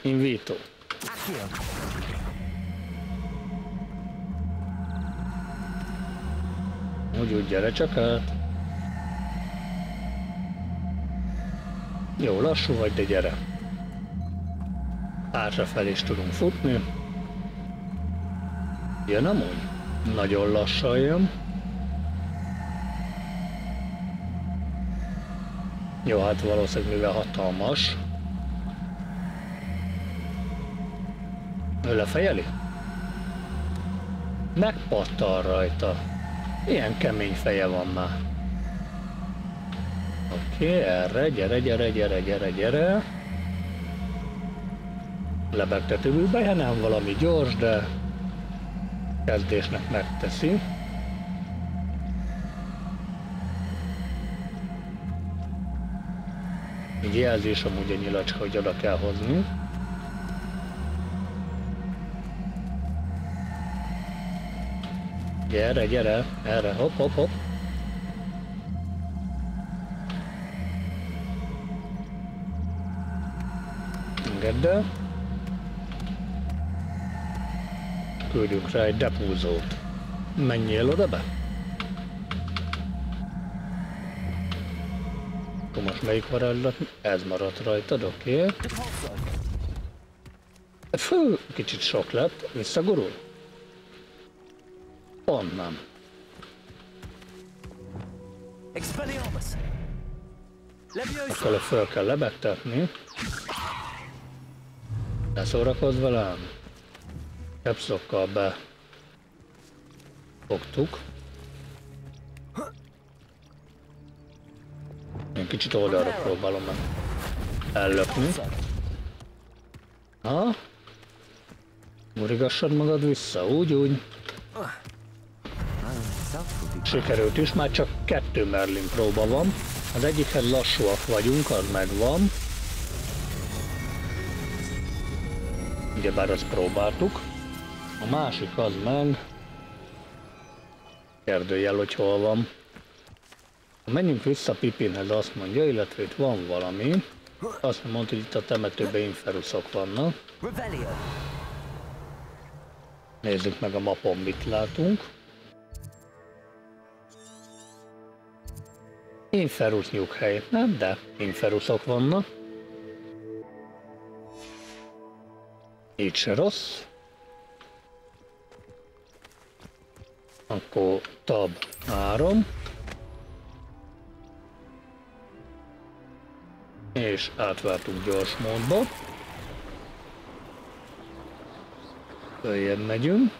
Invito. Accio! Úgy, úgy, gyere csak át. Jó, lassú vagy, de gyere. Hátrafelé is tudunk futni. Jön amúgy? Nagyon lassan jön. Jó, hát valószínűleg mivel hatalmas. Ő lefejeli? Megpattal rajta. Ilyen kemény feje van már. Oké, okay, erre, gyere, gyere, gyere, gyere, gyere. Lebegtetőből nem valami gyors, de kezdésnek megteszi. Így jelzés amúgy a nyilacska, hogy oda kell hozni. Gyere, gyere, erre, hopp, hopp, hopp. Engedd el. Küldjünk rá egy depúzót. Menjél oda be. Akkor most melyik varázslat? Ez maradt rajtad, oké. Okay. Fő, kicsit sok lett. Visszagurul? Onnan. Akkor föl kell lebegtetni. Ne szórakozz velem. Kepszokkal be fogtuk. Én kicsit oldalra próbálom meg ellökni. Ha? Murigassad magad vissza, úgy, úgy. Sikerült is, már csak kettő Merlin próba van. Az egyikhez lassúak vagyunk, az megvan. Ugyebár azt próbáltuk. A másik az meg... Kérdőjel, hogy hol van. Ha menjünk vissza Pipinhez, azt mondja, illetve itt van valami. Azt mondta, hogy itt a temetőben inferuszok vannak. Nézzük meg a mapon, mit látunk. Inferus nyughely. Nem, de inferuszok vannak. Így se rossz. Akkor tab 3. És átváltunk gyors módba. Följebb megyünk.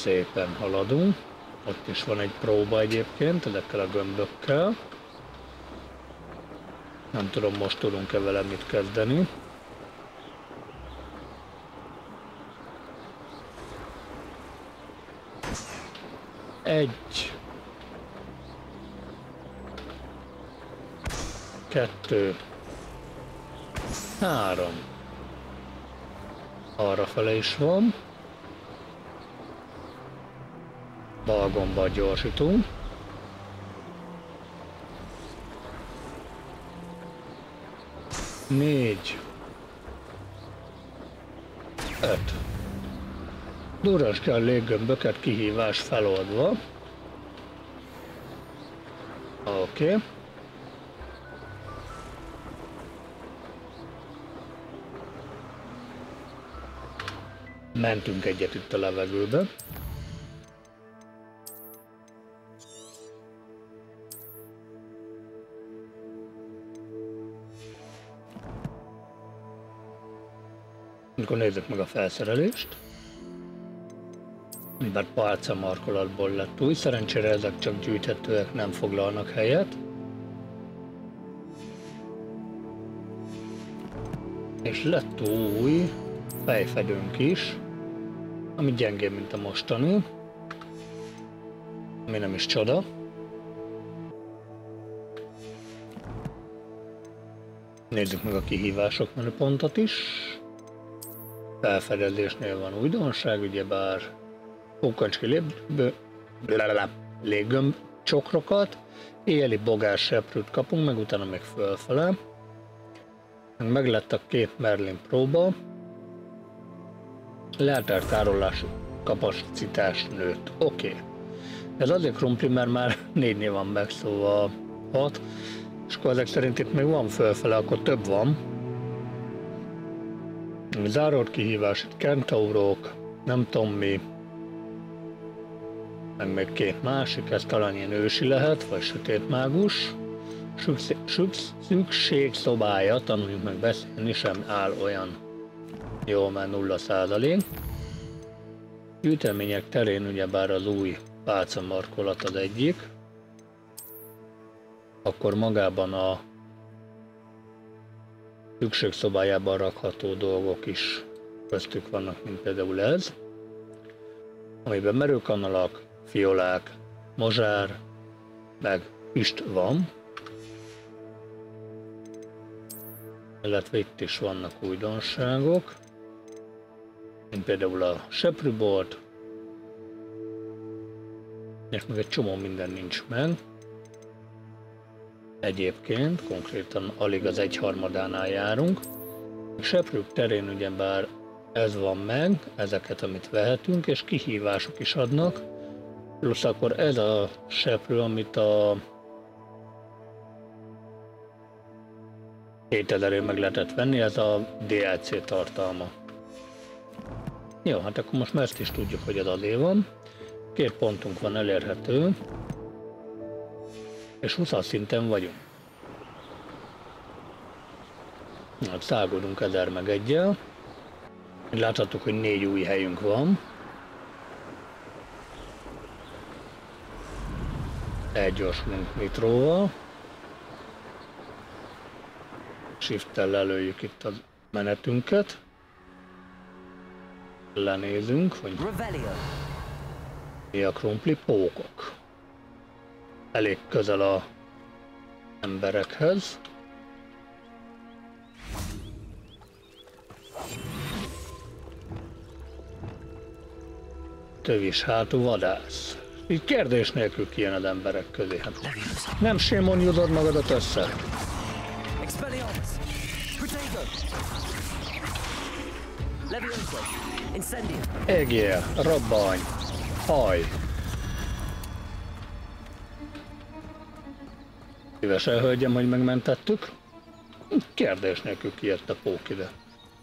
Szépen haladunk. Ott is van egy próba egyébként, ezekkel a gömbökkel. Nem tudom, most tudunk-e vele mit kezdeni. Egy. Kettő. Három. Arra fele is van. Bal gombbal gyorsítunk. Négy. Öt. Duras kell léggömböket kihívás feloldva. Oké. Okay. Mentünk egyet itt a levegőbe. Akkor nézzük meg a felszerelést. Mivel pálca markolatból lett új, szerencsére ezek csak gyűjthetőek, nem foglalnak helyet. És lett új fejfedőnk is, ami gyengébb, mint a mostani, ami nem is csoda. Nézzük meg a kihívások menüpontot is. Felfedezésnél van újdonság, ugyebár pókancski légbő, léggömb csokrokat, éjjeli bogás seprűt kapunk, meg utána még fölfele. Meg lett a két Merlin próba, leltártárolás kapacitás nőtt. Oké. Okay. Ez azért krumpli, mert már négynél van meg, szóval hat. És akkor ezek szerint itt még van fölfele, akkor több van. Zárót kihívás, itt kentaurok, nem tudom mi. Meg még két másik, ez talán ilyen ősi lehet, vagy sötét mágus. Szükség szobája, tanuljuk meg beszélni, sem áll olyan jó, már nulla százalék. Gyűjtemények terén ugyebár az új pálca markolat az egyik, akkor magában a szükségszobájában rakható dolgok is köztük vannak, mint például ez, amiben merőkanalak, fiolák, mozsár, meg ist van, illetve itt is vannak újdonságok mint például a seprűbolt, és meg egy csomó minden nincs meg. Egyébként konkrétan alig az egyharmadánál járunk. A seprők terén ugyebár ez van meg, ezeket, amit vehetünk, és kihívások is adnak. Plusz akkor ez a seprő, amit a 2000 meg lehetett venni, ez a DLC tartalma. Jó, hát akkor most már ezt is tudjuk, hogy az adé van. Két pontunk van elérhető. És 20 szinten vagyunk. Hát szágolunk ezer meg egyel. Láthatjuk, hogy négy új helyünk van. Elgyorsulunk nitróval. Shift-tel lelőjük itt a menetünket lenézünk, hogy mi a krumpli pókok. Elég közel a emberekhez. Tövis hátú vadász. Így kérdés nélkül kijön az emberek közé. Hát nem sémon jutod magadat össze. Egér, robbany, haj. Szívesen hölgyem, hogy megmentettük. Kérdés nélkül kijött a pók ide.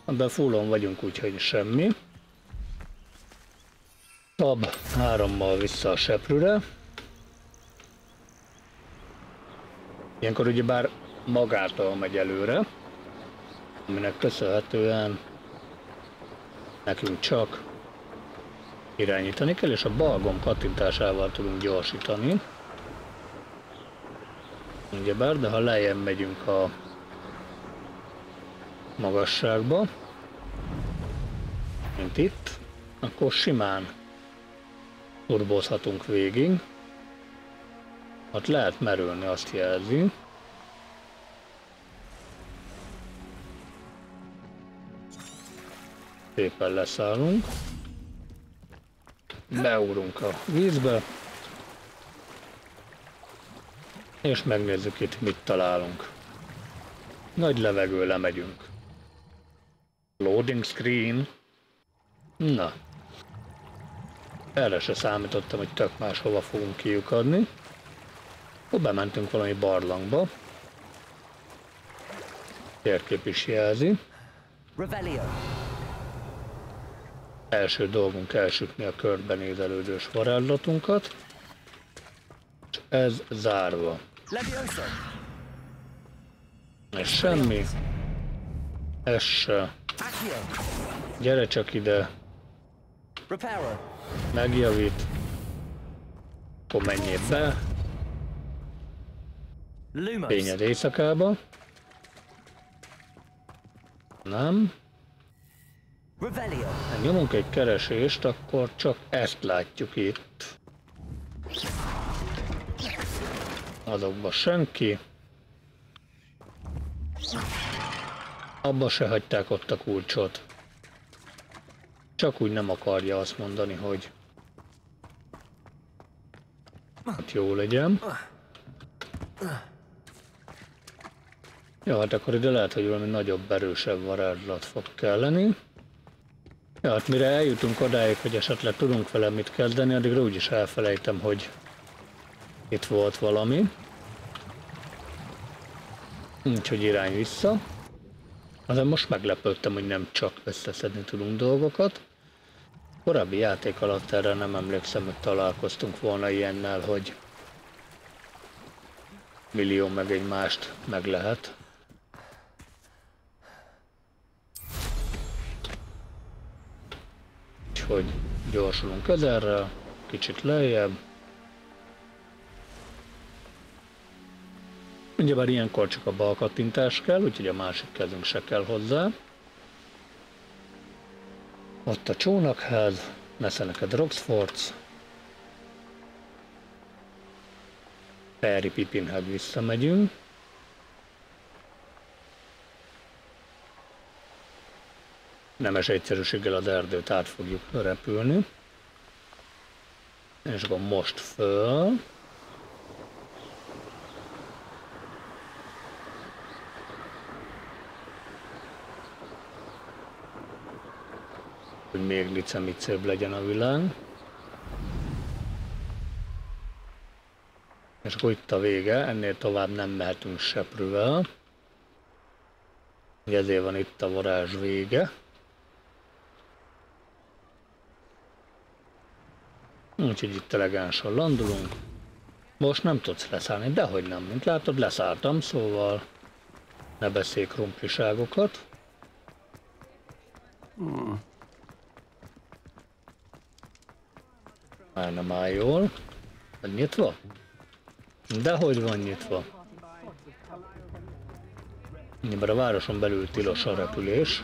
Ebben fullon vagyunk, úgyhogy semmi. Tab hárommal vissza a seprűre. Ilyenkor ugyebár magától megy előre, aminek köszönhetően Nekünk csak irányítani kell, és a balgom kattintásával tudunk gyorsítani. Ugyebár, de ha lejjebb megyünk a magasságba, mint itt, akkor simán turbózhatunk végig. Ott lehet merülni, azt jelzi. Szépen leszállunk. beúrunk a vízbe, és megnézzük itt, mit találunk. Nagy levegő, lemegyünk. Loading screen. Na. Erre se számítottam, hogy tök máshova fogunk kiukadni. Akkor bementünk valami barlangba. Térkép is jelzi. Revelio. Első dolgunk elsütni a körbenézelődős varázslatunkat. És ez zárva. Levioso. Ez semmi. Ez se. Gyere csak ide, megjavít. Akkor menjél be, fényed éjszakába. Nem. Ha nyomunk egy keresést, akkor csak ezt látjuk itt. Azokba senki. Abba se hagyták ott a kulcsot. Csak úgy nem akarja azt mondani, hogy hát jó legyen. Ja, hát akkor ide lehet, hogy valami nagyobb, erősebb varázslat fog kelleni. Ja, hát mire eljutunk odáig, hogy esetleg tudunk vele mit kezdeni, addigra úgyis elfelejtem, hogy itt volt valami. Úgyhogy irány vissza. Azon most meglepődtem, hogy nem csak összeszedni tudunk dolgokat. Korábbi játék alatt erre nem emlékszem, hogy találkoztunk volna ilyennel, hogy millió meg egy mást meg lehet. Úgyhogy gyorsulunk közelre, kicsit lejjebb. Ugyebár ilyenkor csak a bal kattintás kell, úgyhogy a másik kezünk se kell hozzá. Ott a csónakház, messze neked Roxfords. Perry Pippinhez visszamegyünk. Nemes egyszerűséggel az erdőt át fogjuk repülni. És akkor most föl. Hogy még licemicébb legyen a világ. És akkor itt a vége, ennél tovább nem mehetünk seprűvel. Ugye Ezért van itt a varázs vége. Úgyhogy itt elegánsan landolunk. Most nem tudsz leszállni, dehogy nem, mint látod, leszálltam, szóval ne beszélj krumpliságokat. Már nem áll jól. Vagy nyitva? Dehogy van nyitva. Nyilván a városon belül tilos a repülés.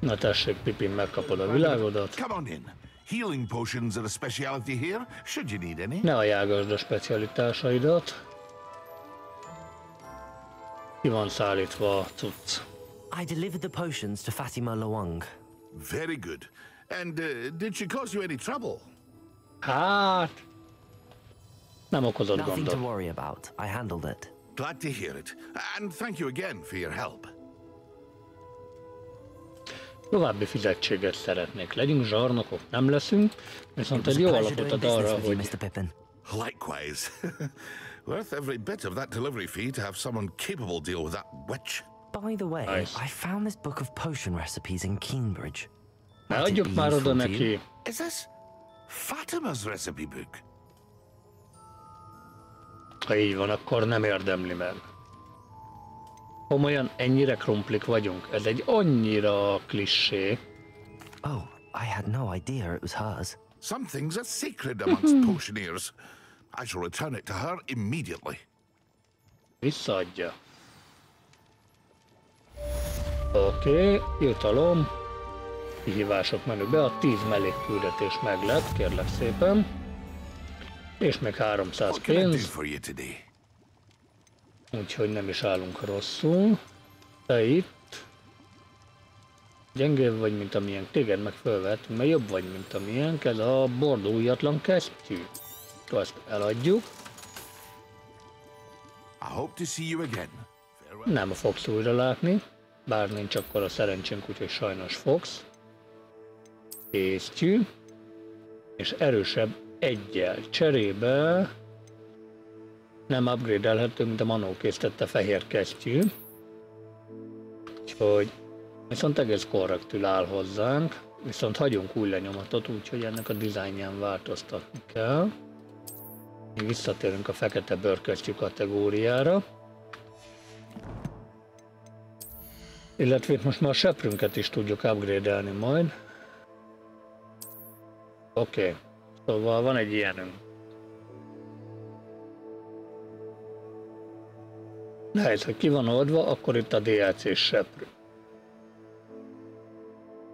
Na tessék, Pipin, megkapod a világodat. Healing potions are a speciality here, should you need any. Ne ajánlgasd a specialitásaidat. Ki van szállítva a cucc? I delivered the potions to Fatima Loang. Very good. And uh, did she cause you any trouble? Hát... Nem okozott Nothing to worry about. I handled it. Glad to hear it. And thank you again for your help. További fizetséget szeretnék. Legyünk zsarnokok, nem leszünk, viszont It egy was a jó pleasure alapot doing ad arra, business with you, hogy Mr. Pippin. Likewise. <laughs> Worth every bit of that delivery fee to have someone capable deal with that witch. By the way, Nice. I found this book of potion recipes in Keenbridge. ne adjuk már oda neki. Is this Fatima's recipe book? Ha így van, akkor nem érdemli meg. Komolyan ennyire krumplik vagyunk? Ez egy annyira klissé. Oh, I had no idea it was hers. Some things are sacred amongst <laughs> potioneers. I shall return it to her immediately. Visszaadja. Oké, okay, jutalom. Kihívások menübe, a 10 mellékküldetés meg lett, kérlek szépen. És még 300 What can I do pénz, úgyhogy nem is állunk rosszul. Te itt. Gyengébb vagy, mint amilyen téged meg fölvettünk, mert jobb vagy, mint amilyen. Ez a bordójatlan kesztyű. Azt eladjuk. I hope to see you again. Farewell. Nem fogsz újra látni, bár nincs akkor a szerencsénk, úgyhogy sajnos fogsz. Késztyű, és erősebb egyel. Cserébe nem upgrade mint a Manó készítette fehér kesztyű. Úgyhogy viszont egész korrektül áll hozzánk, viszont hagyunk új lenyomatot, úgyhogy ennek a dizájnján változtatni kell. Visszatérünk a fekete bőrkesztyű kategóriára. Illetve itt most már a seprünket is tudjuk upgrade-elni majd. Oké, okay. szóval van egy ilyenünk. Lehet, hogy ki van oldva, akkor itt a DLC seprű.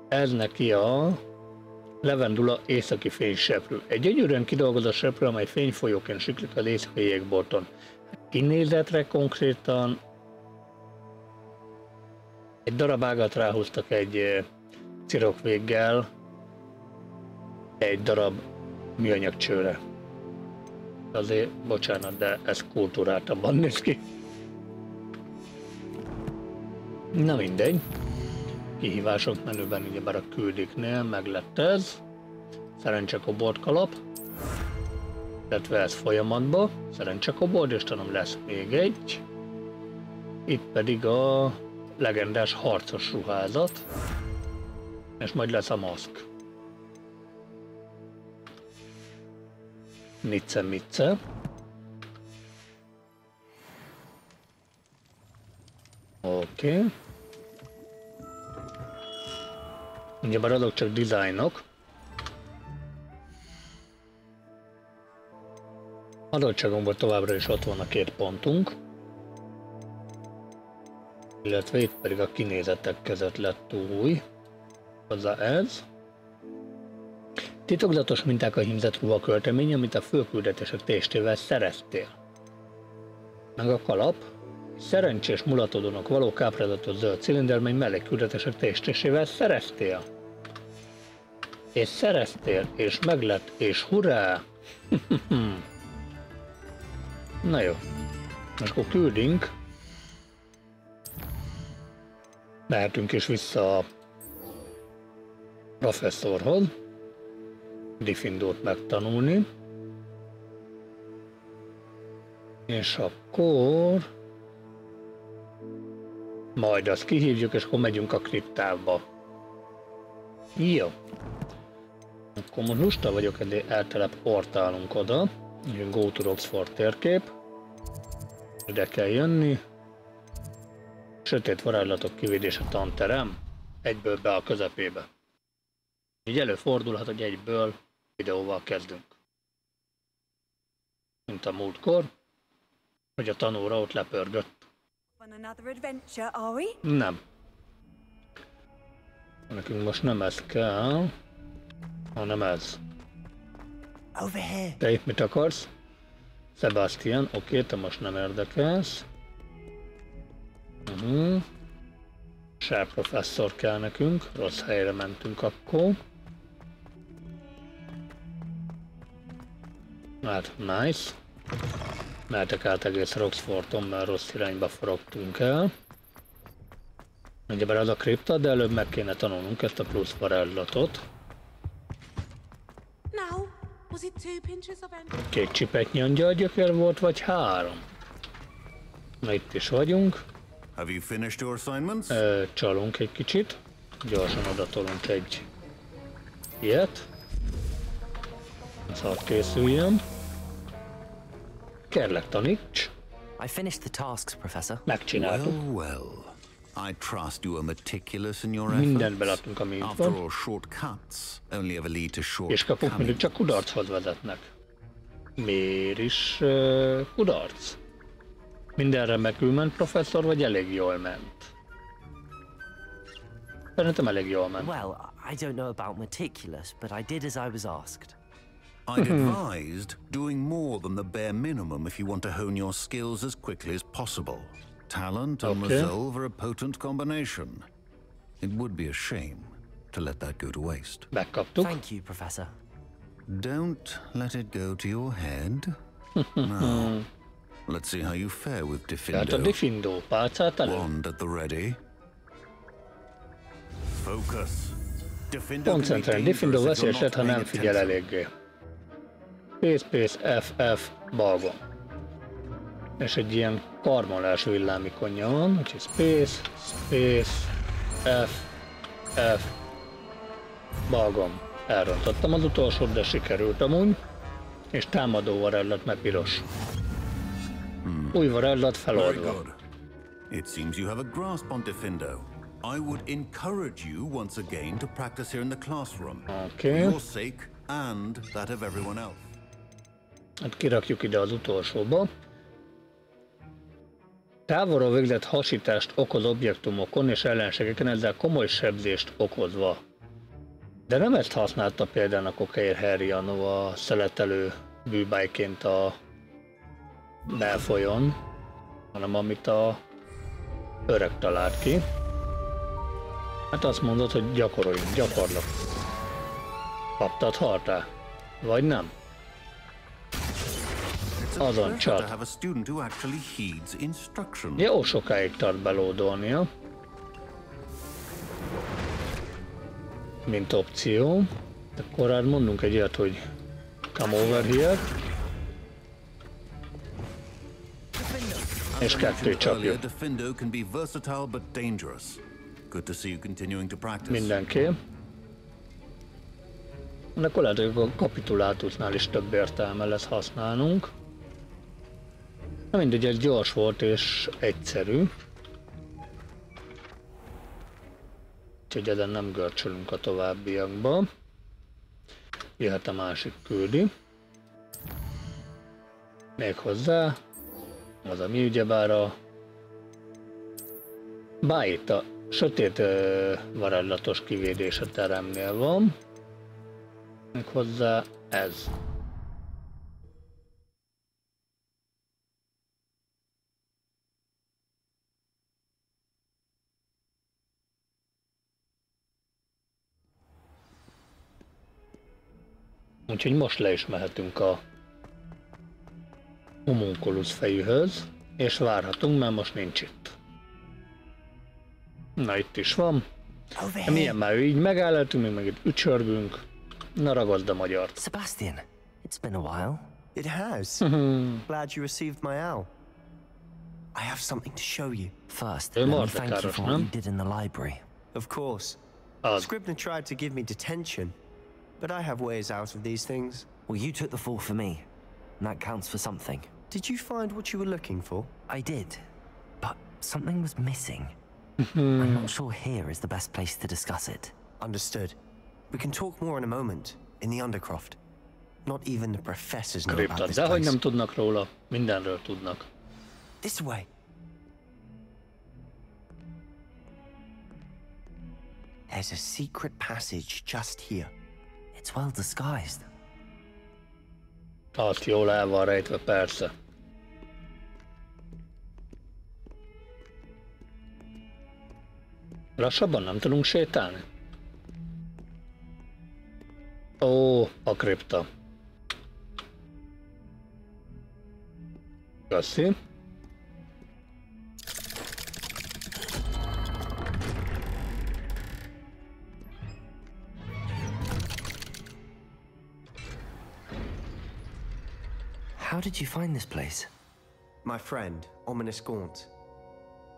Ez neki a Levendula északi fényseprő. Egy gyönyörűen kidolgozott seprő, amely fényfolyóként siklik az éjszakai jégbolton. Kinézetre konkrétan egy darab ágat ráhúztak egy cirokvéggel egy darab műanyag csőre. Azért, bocsánat, de ez kultúráltabban néz ki. Na mindegy. Kihívások menüben ugyebár a küldiknél meg lett ez. Szerencsekobolt kalap. Illetve ez folyamatban. Szerencsekobolt, és tudom lesz még egy. Itt pedig a legendás harcos ruházat. És majd lesz a maszk. Nice Mice. Oké. Okay. Ugye maradok csak dizájnok. Adottságomból továbbra is ott van a két pontunk. Illetve itt pedig a kinézetek között lett új. Hozzá ez. Titokzatos minták a hímzett ruha költemény, amit a főküldetések téstével szereztél. Meg a kalap, szerencsés mulatodonok való káprázatos zöld cilinder, mely mellékküldetések téstésével szereztél. És szereztél, és meglett, és hurrá! <laughs> Na jó, most akkor küldünk. Mehetünk is vissza a professzorhoz. Diffindót megtanulni. És akkor... Majd azt kihívjuk, és akkor megyünk a kriptába. Jó. Akkor most lusta vagyok, elé elteleportálunk oda. Jön Go to Roxford térkép. Ide kell jönni. Sötét varázslatok kivédése tanterem. Egyből be a közepébe. Így előfordulhat, hogy egyből videóval kezdünk. Mint a múltkor, hogy a tanóra ott lepörgött. Nem. Nekünk most nem ez kell, hanem ez. Te itt mit akarsz? Sebastian, oké, okay, te most nem érdekelsz. Uh-huh. Sár professzor kell nekünk, rossz helyre mentünk akkor. Hát, nice. Mehetek át egész Roxforton, mert rossz irányba forogtunk el. Ugyebár az a kripta, de előbb meg kéne tanulnunk ezt a plusz varázslatot. Két csipetnyi angyalgyökér volt, vagy három? Na itt is vagyunk. Have you finished your assignments? Ö, csalunk egy kicsit. Gyorsan odatolunk egy ilyet. Ez hadd készüljön. Kérlek, taníts. I finished the tasks, Professor. Megcsináltuk. Well, well. I trust you are meticulous in your efforts. After all, shortcuts only ever lead to És kapuk mindig csak kudarchoz vezetnek. Miért is uh, kudarc? Minden remekül ment, professzor, vagy elég jól ment? Szerintem elég jól ment. Well, I don't know about meticulous, but I did as I was asked. I'd hmm. advised doing more than the bare minimum if you want to hone your skills as quickly as possible. Talent and Okay. resolve are a potent combination. It would be a shame to let that go to waste. Megkaptuk. Thank you, Professor. Don't let it go to your head. <laughs> now, let's see how you fare with Tehát a Diffindo. Diffindo pálcát elő. Wand at the ready. Focus. Be Koncentrálj, Diffindo dangerous if you're veszélyes not lett, ha nem figyel eléggé. Space, space, F, F, balgon. És egy ilyen karmolás villámikonja van, úgyhogy space, space, F, F, balgon. Elrontottam az utolsót, de sikerült amúgy. És támadó varellat meg piros. Új varellat Very feloldva. It seems you have a grasp on Diffindo. I would encourage you once again to practice here in the classroom. Oké. For your sake and that of everyone else. Hát kirakjuk ide az utolsóba. Távolról végzett hasítást okoz objektumokon és ellenségeken, ezzel komoly sebzést okozva. De nem ezt használta például a Kokeir Harry a szeletelő bűbájként a belfolyon, hanem amit a öreg talált ki. Hát azt mondod, hogy gyakoroljunk, gyakorlak. Kaptad, haltál? Vagy nem? Azon csat. Jó sokáig tart belódolnia. Mint opció. Akkor hát mondunk egy ilyet, hogy come over here. Continuing to practice. Mindenki. De akkor lehet, hogy a kapitulátusnál is több értelme lesz használnunk. Na mindegy, ez gyors volt és egyszerű. Úgyhogy ezen nem görcsölünk a továbbiakba. Jöhet a másik küldi. Még hozzá, az a mi ugyebár a Bájt a sötét ö, varázslatos kivédés a teremnél van. Hozzá ez. Úgyhogy most le is mehetünk a homunculus fejűhöz, és várhatunk, mert most nincs itt. Na itt is van. Over De milyen már ő így megáll előttünk, mi meg itt ücsörgünk. Na ragasd a magyart. Sebastian, it's been a while. It has. Glad you received my owl. I have something to show you. First, let me thank you for what you did in the library. Of course. Az. Scribner tried to give me detention, but I have ways out of these things. Well, you took the fall for me, and that counts for something. Did you find what you were looking for? I did, but something was missing. Hmm. I'm not sure here is the best place to discuss it. Understood. We can talk more in a moment, in the Undercroft. Not even the professors know about this De hogy place. nem tudnak róla, mindenről tudnak. This way. There's a secret passage just here. It's well disguised. Azt jól el van rejtve, persze. Lassabban nem tudunk sétálni? Ó, a kripta. Köszi. How did you find this place? My friend, Ominous Gaunt.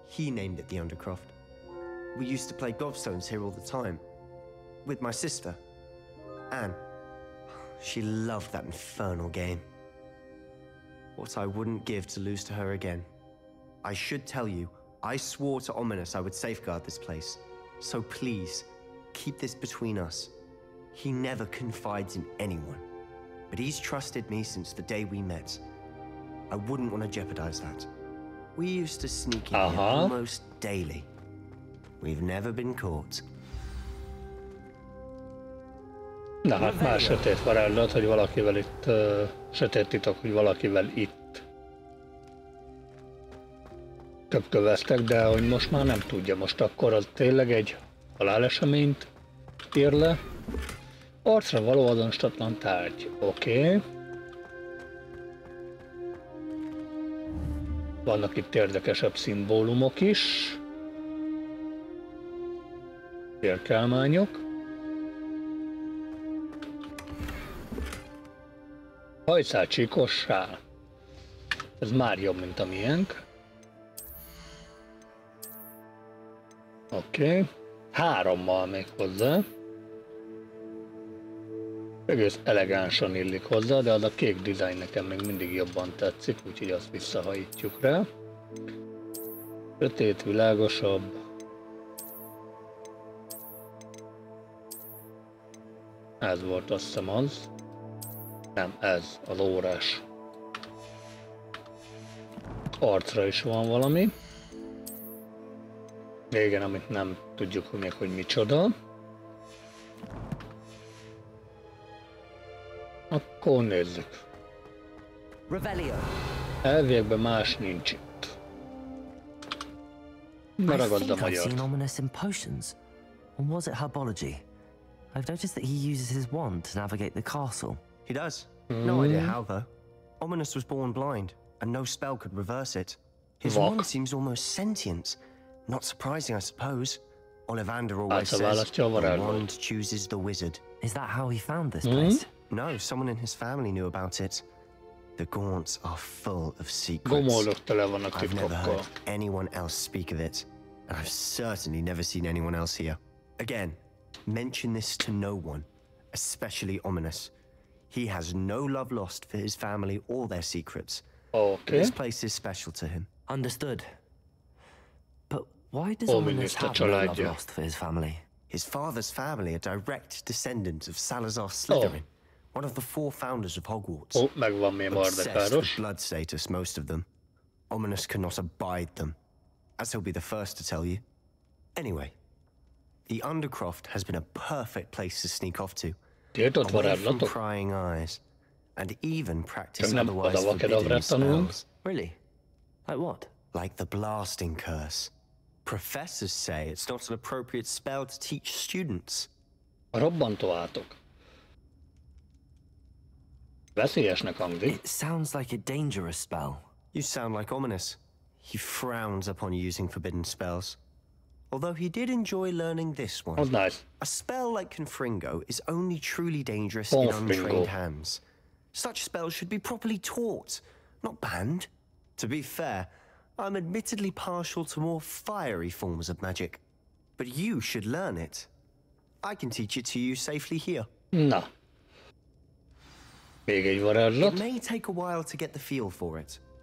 He named it the Undercroft. We used to play gobstones here all the time. With my sister, Anne. She loved that infernal game. What I wouldn't give to lose to her again. I should tell you, I swore to Ominous I would safeguard this place. So please, keep this between us. He never confides in anyone. But he's trusted me since the day we met. I wouldn't want to jeopardize that. We used to sneak in here Uh-huh. almost daily. We've never been caught. Na hát már sötét varázslat, hogy valakivel itt, uh, sötét titok, hogy valakivel itt köpköveztek, de hogy most már nem tudja, most akkor az tényleg egy haláleseményt ír le. Arcra való azonosítatlan tárgy. Oké. Okay. Vannak itt érdekesebb szimbólumok is. Félkálmányok. Hajszál csíkossá. Ez már jobb, mint a miénk. Oké. Okay. Hárommal még hozzá. Egész elegánsan illik hozzá, de az a kék dizájn nekem még mindig jobban tetszik, úgyhogy azt visszahajítjuk rá. Sötét, világosabb. Ez volt azt hiszem az. Nem, ez, az órás. Arcra is van valami. Igen, amit nem tudjuk még, hogy micsoda. Akkor nézzük. Revelio. Elvégben más nincs itt. Maragad a I think I've seen ominous in potions. Or was it herbology? I've noticed that he uses his wand to navigate the castle. He does. Hmm. No idea how, though. Ominous was born blind, and no spell could reverse it. His Vok. wand seems almost sentient. Not surprising, I suppose. Ollivander always That's a says, választja a the varázslót. wand chooses the wizard. Is that how he found this hmm? place? No, someone in his family knew about it. The Gaunts are full of secrets. I've never titkokkal. heard anyone else speak of it, and I've certainly never seen anyone else here. Again, mention this to no one, especially Ominous. He has no love lost for his family or their secrets. Oké. This place is special to him. Understood. But why does Oh, Ominous have no love lost for his family? His father's family are direct descendants of Salazar Slytherin, one of the four founders of Hogwarts. Ó, megvan mi Obsessed with blood status, most of them. Ominous cannot abide them, as he'll be the first to tell you. Anyway, the Undercroft has been a perfect place to sneak off to, Tiltott away from prying eyes, and even practice otherwise forbidden spells, Really? Like what? like the Blasting Curse. Professors say it's not an appropriate spell to teach students. A robbantó átok. Veszélyesnek hangzik. It sounds like a dangerous spell. You sound like Ominous. He frowns upon using forbidden spells. Although he did enjoy learning this one. Az nice. A spell like Confringo is only truly dangerous Confringo. in untrained hands. Such spells should be properly taught, not banned. To be fair, I'm admittedly partial to more fiery forms of magic. But you should learn it. I can teach it to you safely here. Na. Még egy varázslat.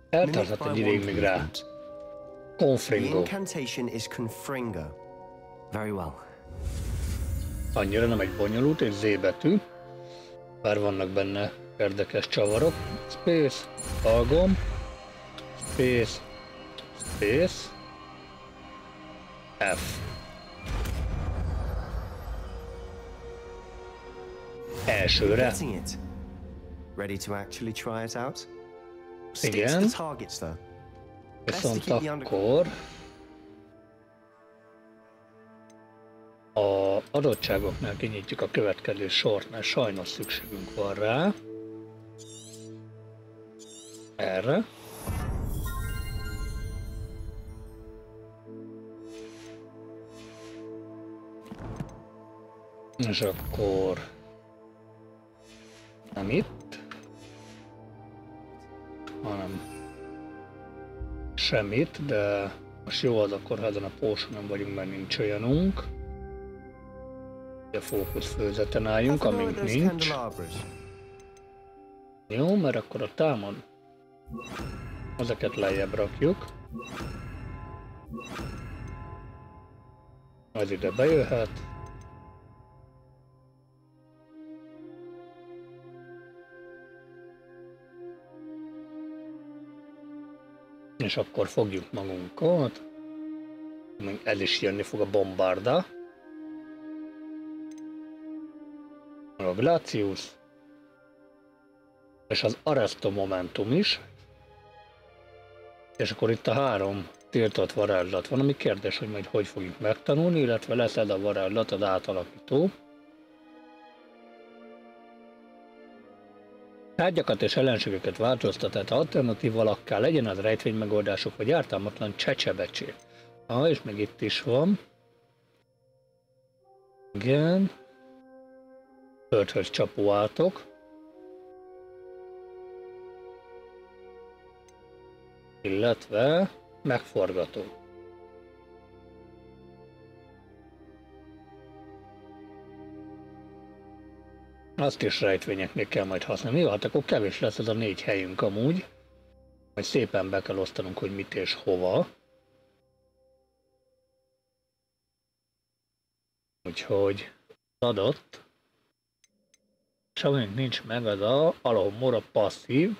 Eltarthat Mimic egy ideig, míg rá. Confringo. Very well. Annyira nem egy bonyolult, egy Z betű. Bár vannak benne érdekes csavarok. Space, algom. Space, Space. F. Elsőre. Ready to actually try it out? Stick to Igen. the targets though. Best to Viszont akkor a adottságoknál kinyitjuk a következő sort, mert sajnos szükségünk van rá. Erre. És akkor nem itt, hanem semmit, de most jó az akkor, ha ezen a potion vagyunk, mert nincs olyanunk. A fókusz főzeten álljunk, go amink nincs. Jó, mert akkor a támad. Ezeket lejjebb rakjuk. Az ide bejöhet. És akkor fogjuk magunkat. El is jönni fog a bombarda. A Glacius. És az Arresto Momentum is. És akkor itt a három tiltott varázslat van, ami kérdés, hogy majd hogy fogjuk megtanulni, illetve lesz ez a varázslat az átalakító. Tárgyakat és ellenségeket változtathat alternatív alakká, legyen az rejtvénymegoldások vagy ártalmatlan csecsebecsé. Ah, és még itt is van. Igen. Földhöz csapó átok. Illetve megforgató. Azt is rejtvényeknél kell majd használni. Jó, hát akkor kevés lesz ez a négy helyünk amúgy. Majd szépen be kell osztanunk, hogy mit és hova. Úgyhogy adott. És amint nincs meg az a Alomora passzív.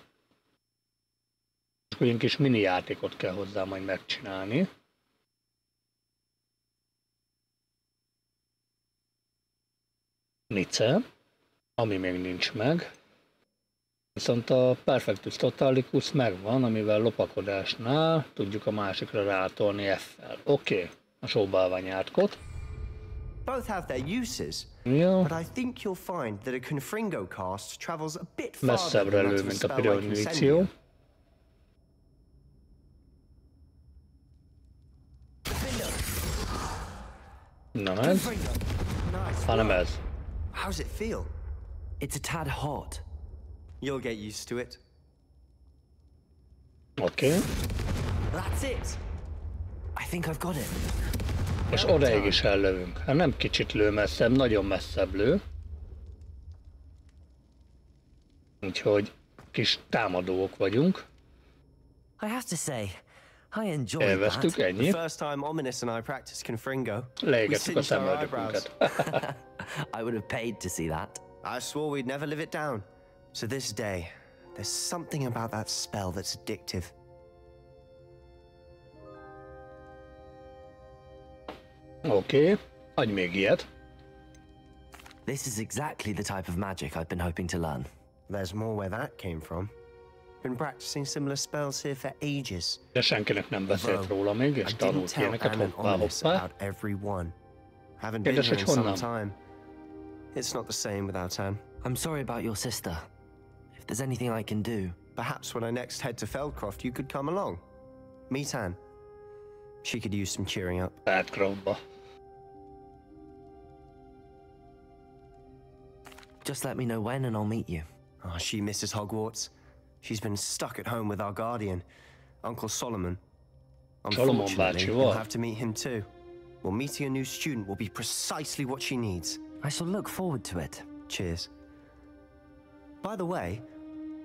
És egy kis mini játékot kell hozzá majd megcsinálni. Nice, ami még nincs meg. Viszont a Perfectus Totalicus megvan, amivel lopakodásnál tudjuk a másikra rátolni F-fel. Oké, okay. a sóbálványátkot. Both have their uses, Ja, but I think you'll find that a Confringo cast travels a bit messzebbre than lő, a mint a pironyíció. Incendio. Na ez, hanem ez. How's it feel? It's a tad hot. You'll get used to it. Oké. Okay. That's it. I think I've got it. És odaig is ellövünk. Hát nem kicsit lő messzebb, nagyon messzebb lő. Úgyhogy kis támadók vagyunk. I have to say, I enjoyed Élveztük, that. ennyi. The first time Ominous and I practiced Confringo, we Leégettük a singed our eyebrows. <laughs> I would have paid to see that. I swore we'd never live it down. So this day, there's something about that spell that's addictive. Okay. adj még ilyet. This is exactly the type of magic I've been hoping to learn. There's more where that came from. Been practicing similar spells here for ages. De senkinek nem beszélt róla még, és tanult ilyeneket hoppá hoppá. about every one. Haven't been Kérdés, here in some time. It's not the same without Anne. I'm sorry about your sister. If there's anything I can do, Perhaps when I next head to Feldcroft, you could come along. Meet Anne. She could use some cheering up. Feldcroftba. just let me know when and I'll meet you. Oh, she misses Hogwarts. She's been stuck at home with our guardian, Uncle Solomon. Solomon Unfortunately, bácsi you'll have to meet him too. Well, meeting a new student will be precisely what she needs. I shall look forward to it. Cheers. By the way,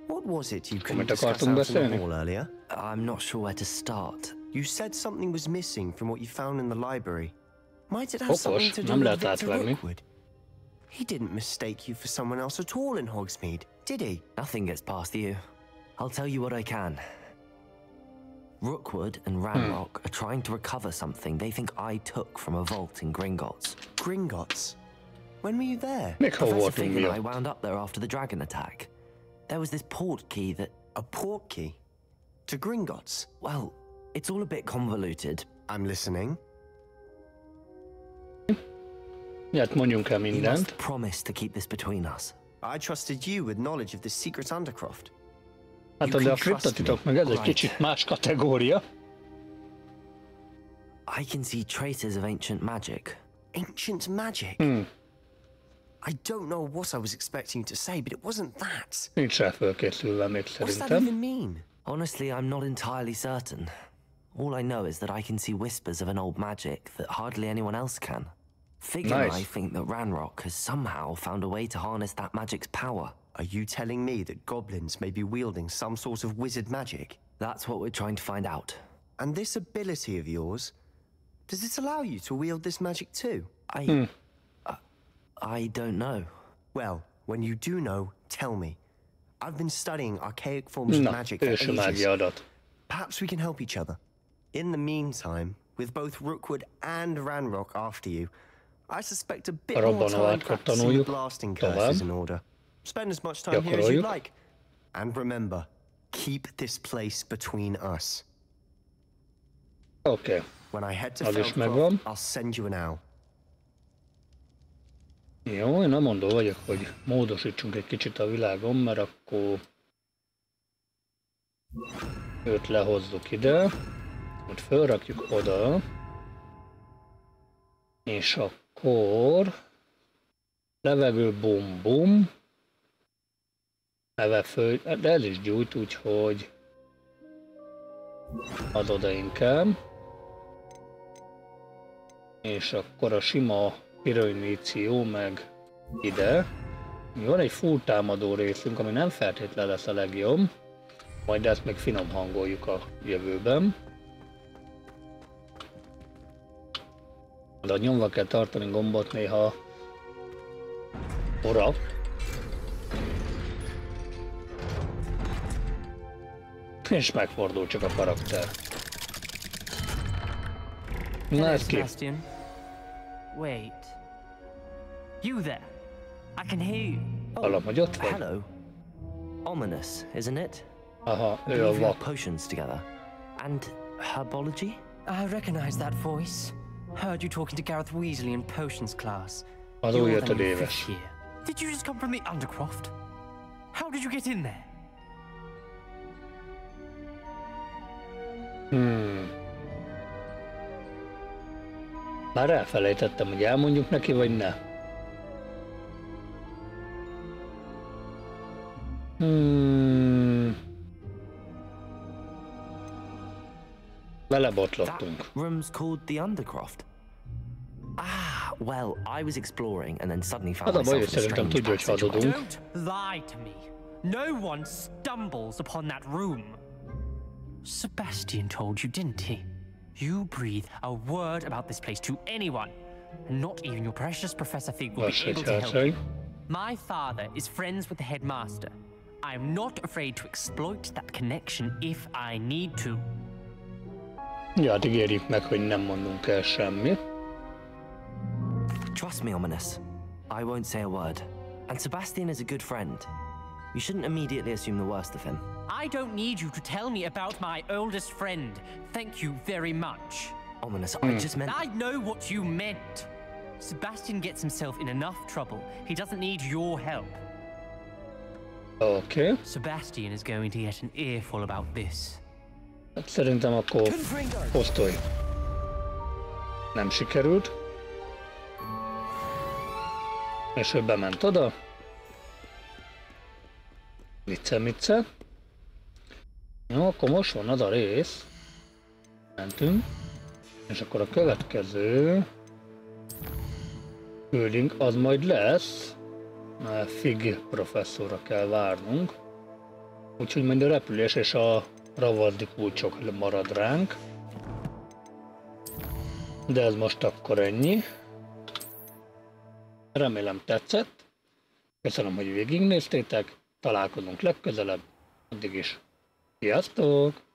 what was it you couldn't discuss out in the hall earlier? I'm not sure where to start. You said something was missing from what you found in the library. Might it have something to do with Victor. Rookwood? He didn't mistake you for someone else at all in Hogsmeade, did he? Nothing gets past you. I'll tell you what I can. Rookwood and Ranrock are trying to recover something they think I took from a vault in Gringotts. Gringotts. When were you there? Még hol Professor voltunk Fig and I wound up there after the dragon attack. There was this port key that, A port key? To Gringotts? well, it's all a bit convoluted. I'm listening. Hát mondjunk el You must mindent. promise to keep this between us. I trusted you with knowledge of the secret Undercroft. Hát You de a can kriptatitok me. meg ez egy kicsit más kategória. I can see traces of ancient magic. Ancient magic? Hmm. I don't know what I was expecting you to say, but it wasn't that. Nincs rá fölkészülve még What's that even mean? Honestly, I'm not entirely certain. All I know is that I can see whispers of an old magic that hardly anyone else can. Fig and I think that Ranrock has somehow found a way to harness that magic's power. Are you telling me that goblins may be wielding some sort of wizard magic? That's what we're trying to find out. And this ability of yours, does it allow you to wield this magic too? I. Uh, I don't know. Well, when you do know, tell me. I've been studying archaic forms of magic for ős a ages. mágia adat. Perhaps we can help each other. In the meantime, with both Rookwood and Ranrock after you, I suspect a bit A more time átkot practicing the tanuljuk. blasting Tovább. curse is in order. Spend as much time here as you'd like. And remember, keep this place between us. Okay. When I head to Az is Feldcroft. I'll send you an owl. Jó, én mondó vagyok, hogy módosítsunk egy kicsit a világon, mert akkor őt lehozzuk ide, hogy felrakjuk oda, és akkor levegő bum bum, neve föl, de ez is gyújt, úgyhogy ad oda inkább. És akkor a sima pirőníció meg ide. Van egy full támadó részünk, ami nem feltétlen lesz a legjobb. Majd ezt még finom hangoljuk a jövőben. De nyomva kell tartani gombot néha ora. És megfordul csak a karakter. Na ez ki? Wait. You there? I can hear you. Hallom, hogy ott vagy? Hello. Ominous, isn't it? Aha, ő a vak. potions together. And herbology? I recognize that voice. Heard you talking to Gareth Weasley in potions class. Az You're új fifth year. Did you just come from the Undercroft? How did you get in there? Hmm. Már elfelejtettem, hogy elmondjuk neki, vagy ne. Hmm. Belebotlottunk. That room's called the Undercroft. Ah, well, I was exploring and then suddenly found myself in a strange passageway. Don't lie to me. No one stumbles upon that room. Sebastian told you, didn't he? You breathe a word about this place to anyone, not even your precious Professor Fig will be able to help you. My father is friends with the headmaster. I am not afraid to exploit that connection if I need to. Ja, hát ígérjük meg, hogy nem mondunk el semmit. Trust me, Ominous. I won't say a word. And Sebastian is a good friend. You shouldn't immediately assume the worst of him. I don't need you to tell me about my oldest friend. Thank you very much. Ominous, Hmm. I just meant. I know what you meant. Sebastian gets himself in enough trouble. He doesn't need your help. Okay. Sebastian is going to get an earful about this. Hát szerintem akkor posztolj. Nem sikerült. És ő bement oda. Vicce, vicce. Jó, akkor most van az a rész. Mentünk. És akkor a következő küldünk, az majd lesz. Fig professzorra kell várnunk. Úgyhogy majd a repülés és a ravazdi kulcsok marad ránk. De ez most akkor ennyi. Remélem tetszett. Köszönöm, hogy végignéztétek. Találkozunk legközelebb. Addig is. Sziasztok!